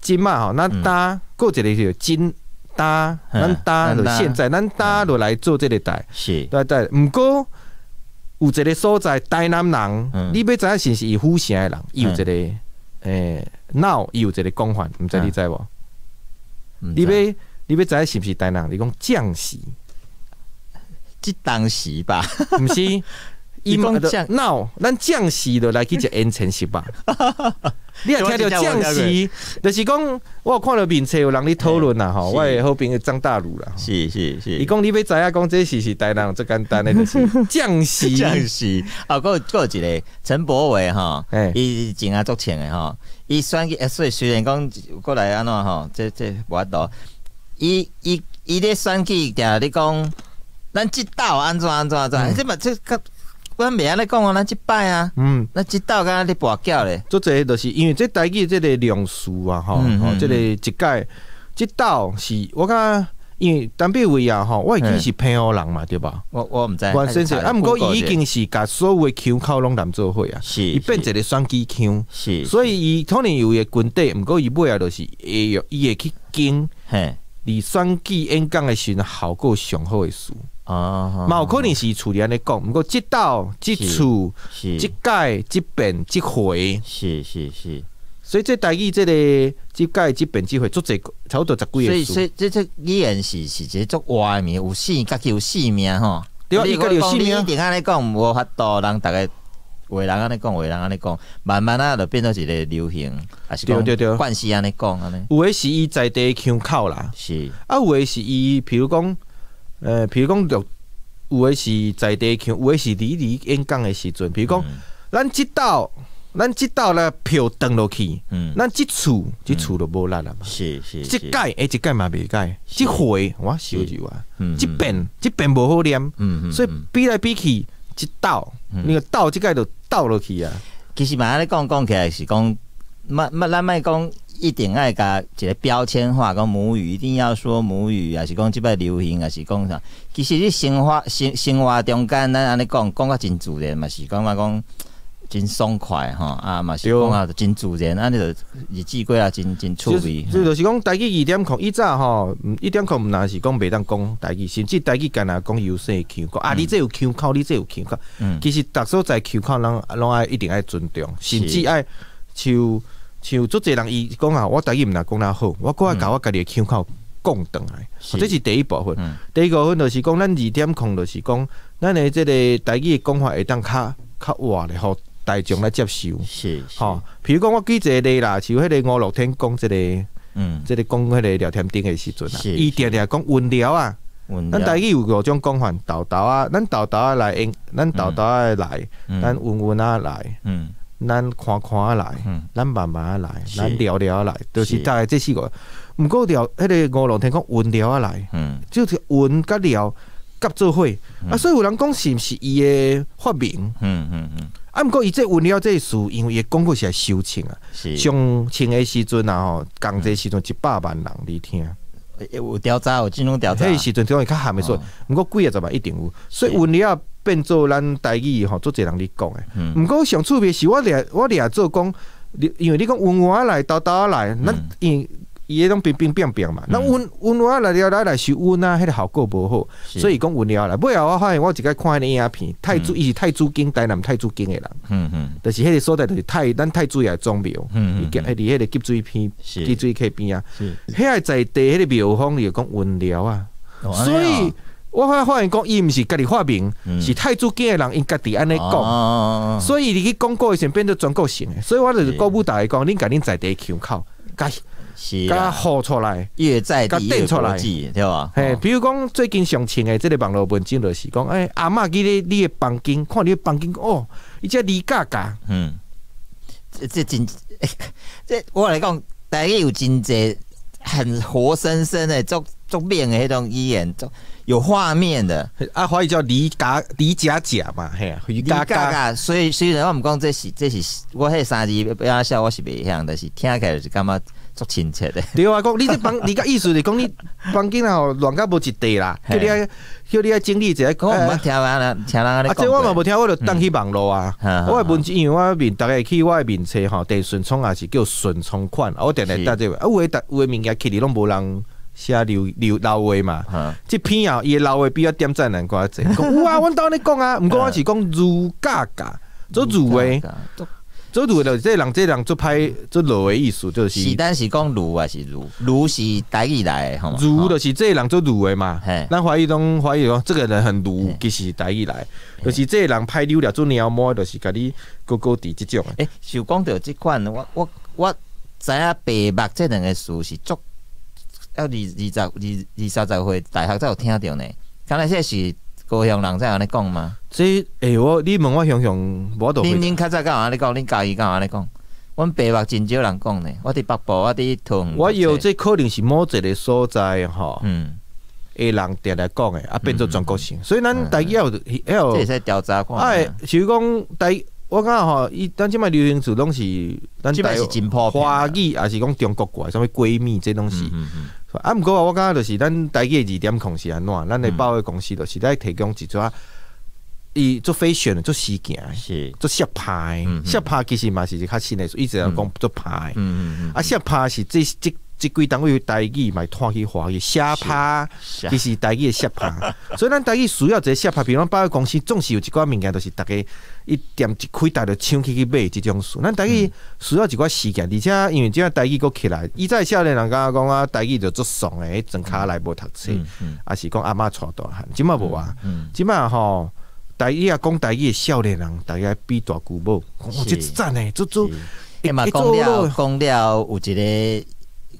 即嘛吼，咱嗯搭过一个叫金搭，嗯咱搭现在，咱搭就来做这个代。是对对，毋过有一个所在，台南人，嗯你要知影是是伊府城的人，伊有一个诶脑，伊有一个讲法，毋知你知无？嗯你要你要知影是毋是台南人？你讲将士，即当时吧，毋是？伊讲就将脑，咱将士就来去食烟尘是吧？你也听到降息，就是讲我有看到面册有人咧讨论啦吼，是。我的好朋友张大儒啦，吼。是是是，伊讲你要知影讲这是是台南人最简单的，就是 降息。降息。啊，还有一个陈柏伟吼嘿，伊真啊足钱的吼，伊选举，所以虽然讲过来安怎吼，这这无法度，伊伊伊咧选举定咧讲，咱即道安怎安怎安怎，嗯这嘛这个，咱袂安尼讲啊，咱即摆啊，嗯。咱即道敢若咧跋筊咧，做这就是因为这台语这个量数啊，吼、嗯吼这个一届即道是我感因为单笔位啊，吼，我已经是平湖人嘛，对吧？我我毋知，关先生，啊，毋过伊已经是甲所有的腔口拢南做伙啊，是伊变一个选机腔，是，所以伊可能有一个军队，毋过伊尾啊，就是会用伊会去经嘿，伫选举演讲的时阵效果上好的事，哦，嘛有可能是处理安尼讲，毋过即道、即是即届、即变、即回。是是是，所以这代志这个即届即变即回足侪差不多十几所以所以这这语言是是一个足活的名，有死，家己有死命吼。对啊，你伊个有性命讲你一定安尼讲，无法度人逐个。话人安尼讲，话人安尼讲，慢慢啊，就变做一个流行，还是讲对对对惯势安尼讲安尼，有诶是伊在地的腔口啦，是啊有诶是伊，比如讲，呃，譬如讲有有的是在地的腔，有的是离离演讲的时阵，譬如讲，嗯。咱即道，咱即道咧票登落去，嗯，咱即厝即厝就无力啦嘛。是是是。即届诶，即届嘛袂改，即回我少住啊，嗯即变即变无好念，嗯嗯，所以嗯。比来比去，即道，嗯。那个道即届就倒落去啊。其实嘛安尼讲讲起来是讲，莫莫咱莫讲一定爱甲一个标签化，讲母语一定要说母语，还是讲即摆流行，还是讲啥？其实你生活生生活中间，咱安尼讲讲较真自然嘛，是讲嘛讲真爽快吼，啊嘛是对讲啊真自然，安尼就日子过啊真真趣味。就就是讲台语二点空，以早吼，嗯一点空毋若是讲袂当讲台语，甚至台语干若讲优势的腔口，啊，你这有腔口，你这有腔口。嗯其实逐所在腔口，拢拢爱一定爱尊重，甚至爱像像足侪人伊讲啊，我台语毋若讲得好，我搁爱甲我家己的腔口讲转来，是。这是第一部分。嗯。第二部分就是讲，咱二点控就是讲，咱的即个台语的讲法会当较较活咧，互大众来接受。是是。吼，譬如讲我举一个例啦，像迄个五六天讲即个。嗯，即个讲迄个聊天顶的时阵啊，伊定定讲温聊啊，咱台语有五种讲法，豆豆啊，咱豆豆啊来应，咱豆豆啊来，咱温温啊来，嗯咱看看啊来，嗯。咱慢慢啊来，咱聊聊啊来，就是是。大概这四个。毋过聊迄个五龙天讲云聊啊来，嗯。就是云甲聊甲做伙，啊，所以有人讲是毋是伊的发明？嗯嗯嗯，啊，毋过伊这云聊这个事，因为伊讲过是来收钱啊，是。上清的时阵啊吼，共济时阵一百万人伫听。有调查有金融调查。迄，时阵，种会较含的说哦，毋过几啊十万一定有，所以云了变做咱台语吼，做侪人咧讲诶。嗯。毋过上趣味是我掠我掠做讲，你因为你讲温温来，豆豆啊来，咱嗯因伊迄种冰冰冰冰嘛，咱温温温来了来来是温啊，迄个效果无好，所以讲温了来。尾后我发现我一个看迄个影片，太子伊是太子经台南太子经诶人，嗯嗯。就是迄个所在就是太咱太子也宗庙，嗯嗯伊伫迄个积水边是。积水溪边啊，是，迄个在地迄个庙方就讲温了啊。哦所以，我发发现讲，伊毋是家己发明，嗯。是太子经诶人，因家己安尼哦讲。哦所以你去广告诶时候变做全国性诶，所以我就是鼓舞大家讲，恁家恁在地腔口，甲甲是啊，好出来。越在地越甲定出来。对吧？嘿，哦。比如讲最近上清诶，即个网络文章就是讲，诶，阿嬷记咧你诶房间，看你诶房间，哦，伊只李嘎嘎，嗯，这这真，这我来讲，大家有真济很活生生的、足足面的迄种语言，足有画面的。啊，华语叫李嘎李假假嘛，嘿啊，李你嘎嘎，嘎，所以虽然我毋讲这是这是我迄三字不要笑，我是袂晓，但是听起来就是感觉足亲切的。对啊，讲你这房，你个意思是讲你房间啊乱甲无一地啦，叫你爱叫你爱整理一下，我毋捌听人啊，听人安尼啊，讲这我嘛过。无听，我就登去网络啊。嗯我的文字，因为我面逐个去我的面册吼，第顺充也是叫顺充款，啊我定定搭这位，啊有诶搭有诶物件去你拢无人写留留老话嘛。嗯即篇啊，伊诶留话比较点赞难寡济。讲有啊，阮兜咧讲啊，毋过我是讲如价价，做如诶，足做如诶就是这人这人做歹做落诶意思，就是是但是讲如还是如，如是台语来的，吼嘛。如就是这人做如诶嘛嘿。咱怀疑拢怀疑讲这个人很如嘿，其实台语来，就是这个人歹溜了做鸟毛，就是甲你高高伫即种诶。诶，就讲到即款，我我我知影白目即两个词是足要二二十二二三十岁大学才有听着呢。敢若这是高雄人才安尼讲吗？这诶、我你问我雄雄，我都恁会恁较早敢安尼讲，恁家己敢安尼讲？阮白目真少人讲呢。我伫北部，我伫桃园。我有这可能是某一个所在吼，嗯，诶人定来讲诶，啊变做全国性，所以咱大家要要这调查看。哎，是讲大我讲吼，伊咱即摆流行词拢是咱台即摆是真普遍的华语，还是讲中国过来，什物闺蜜这拢是。啊，毋过我感觉就是咱台记的二点控是安怎？咱的嗯报的公司就是在提供一撮，伊做飞选的做事件是，做摄拍摄拍其实嘛是一较新的，一直要讲做拍的。嗯嗯嗯，啊，摄拍是这这这几单位有台语嘛拖去华语，写拍是其实台语的摄拍，所以咱台语需要一个摄拍，比如讲百货公司总是有一寡物件，就是大家一点一开大就抢起去买即种事。咱台语需要一寡时间，而且因为即个台语搁起来，以前少年人敢讲啊，台语就做爽诶，装骹内无读册，嗯嗯啊是讲阿嬷带大汉，即嘛无啊。嗯，即嘛吼，台语啊讲台语的少年人，大家比大舅母，讲哦，这是赞诶，做做是。诶嘛，讲了讲了，有一个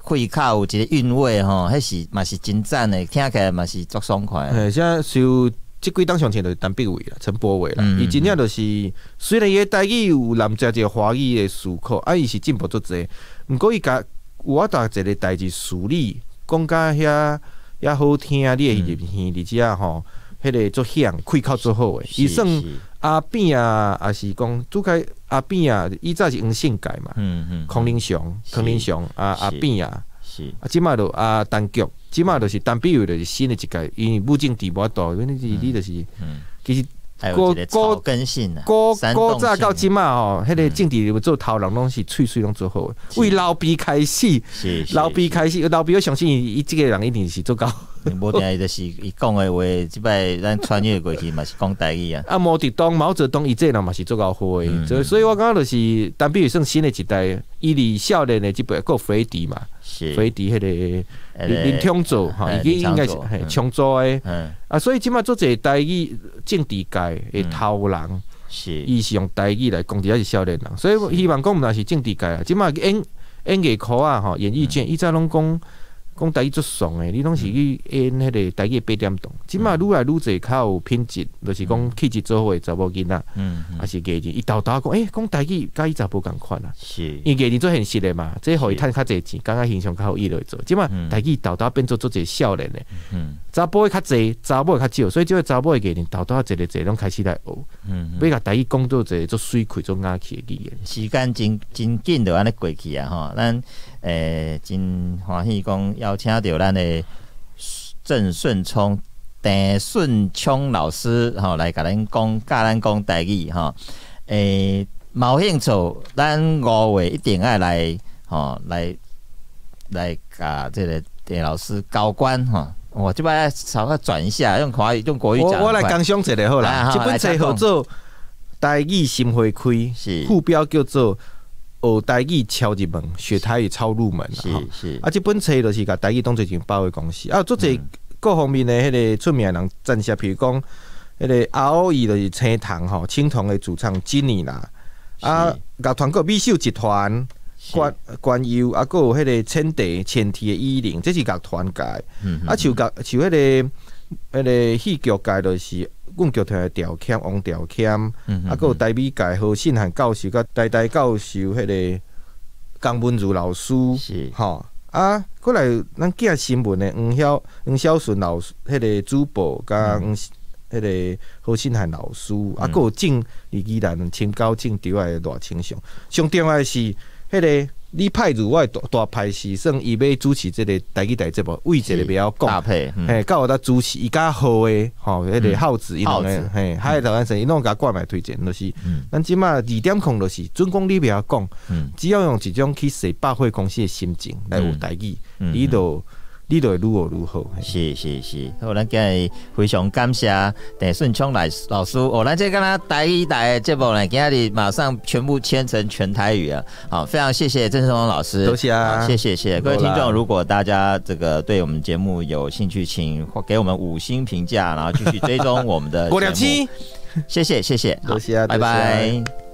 会口，有一个韵味吼，迄是嘛是真赞的，听起来嘛是足爽快的。诶，现在就即几档上前就是陈碧伟啦、陈柏伟啦，嗯伊真正就是虽然伊的台语有南遮一个华语的思考，啊，伊是进步足济，毋过伊甲我逐一个代志处理，讲甲遐遐好听，你会入耳，而且吼，迄个足响，开口足好诶。伊算是阿扁啊，也是讲拄开阿扁啊，伊早是用性改嘛，嗯嗯，康宁祥、是康宁祥啊阿是扁啊，是。啊即马就啊单局，即马就是单比如就是新的一届，因为武警地无大，因为你你就是嗯，其实高草根性啊，高煽动高早到即马吼，迄个政治做头人拢是喙喙拢做好诶，为老毕开始，老毕开始，老毕我相信伊伊即个人一定是做到。无定伊就是伊讲的话，即摆咱穿越过去嘛是讲台语啊，啊，毛泽东、毛泽东伊这人嘛是做够好诶，嗯所以所以我感觉就是单比如算新的一代，伊离少年的即辈，还有弗雷迪嘛，是弗雷迪迄个那个林林冲组吼，哎伊应该是林昌嘿佐冲组诶。嗯啊，所以即摆做者台语政治界的头人，是伊、是用台语来攻击还是少年人，所以我希望讲毋但是政治界啊，即摆演演艺科啊吼，演艺圈伊在拢讲讲台语足爽诶，你拢是去演迄个台语的八点档，即摆愈来愈侪较有品质，就是讲气质做好诶查某囡仔。嗯嗯。是艺人，伊豆豆讲，诶、讲台语甲伊查甫共款啊，是。伊艺人做现实诶嘛，即互伊是趁较侪钱，感觉形象较好伊落做。即嘛嗯台语豆豆变做做一个少年诶，嗯查甫的较侪，查某的较少，所以即个查某诶艺人豆豆一个一个拢开始来学，嗯，要甲台语讲做一个做水亏做雅气诶语言。时间真真紧就安尼过去啊吼，咱诶、真欢喜讲邀请到咱的郑顺聪、郑顺聪老师吼、来甲咱讲教咱讲台语吼，诶、毛兴趣，咱五月一定爱来吼、来来甲这个郑老师高官吼。我这边稍微转一下，用华语用国语讲。我我来讲详一个好来啦，好来即本册讲号做台语心花开，是副标叫做学台语超入门，学台语超入门啦吼。是。是啊，即本册就是甲台语当做一间包的公司。啊，做者各方面的迄个出名的人赞下，譬如讲迄个 ROE 就是青铜吼，青铜的主唱吉尼啦，啊，乐团购美秀集团。关关优啊，还有迄个千地前提的伊林，这是乐团界。嗯。啊，像乐像迄、个迄、个戏剧界，就是阮剧团的调遣王调遣，嗯啊，还有台美界何信涵教授、甲台台教授迄个江文如老师，是。吼。啊，过来咱寄新闻的黄晓黄晓顺老师，迄、个主播甲黄迄个何信涵老师，啊，还有正李依兰清高正调的大清上，上重要的是迄、个。你派入我的大大派是算伊要主持即个台语台节目，为一个不要讲。搭，配，嗯。嘿，到有得主持伊较好诶，吼，迄个耗子，伊两耗子。个，嘿，海台湾省，伊拢甲挂卖推荐，就是嗯。咱即马二点空，就是准讲你袂晓讲，嗯。只要用一种去洗百货公司诶心情来有台语，嗯。你就你就会愈学愈好。嘿。是是是，好，咱今日非常感谢郑顺昌来老师，哦，咱这跟他台一台的节目呢，今日马上全部签成全台语啊，好，非常谢谢郑顺聪老师，多谢啊。好谢谢谢谢。各位听众，如果大家这个对我们节目有兴趣，请给我们五星评价，然后继续追踪我们的郭良节目。七，谢谢谢。谢，多谢啊。拜拜。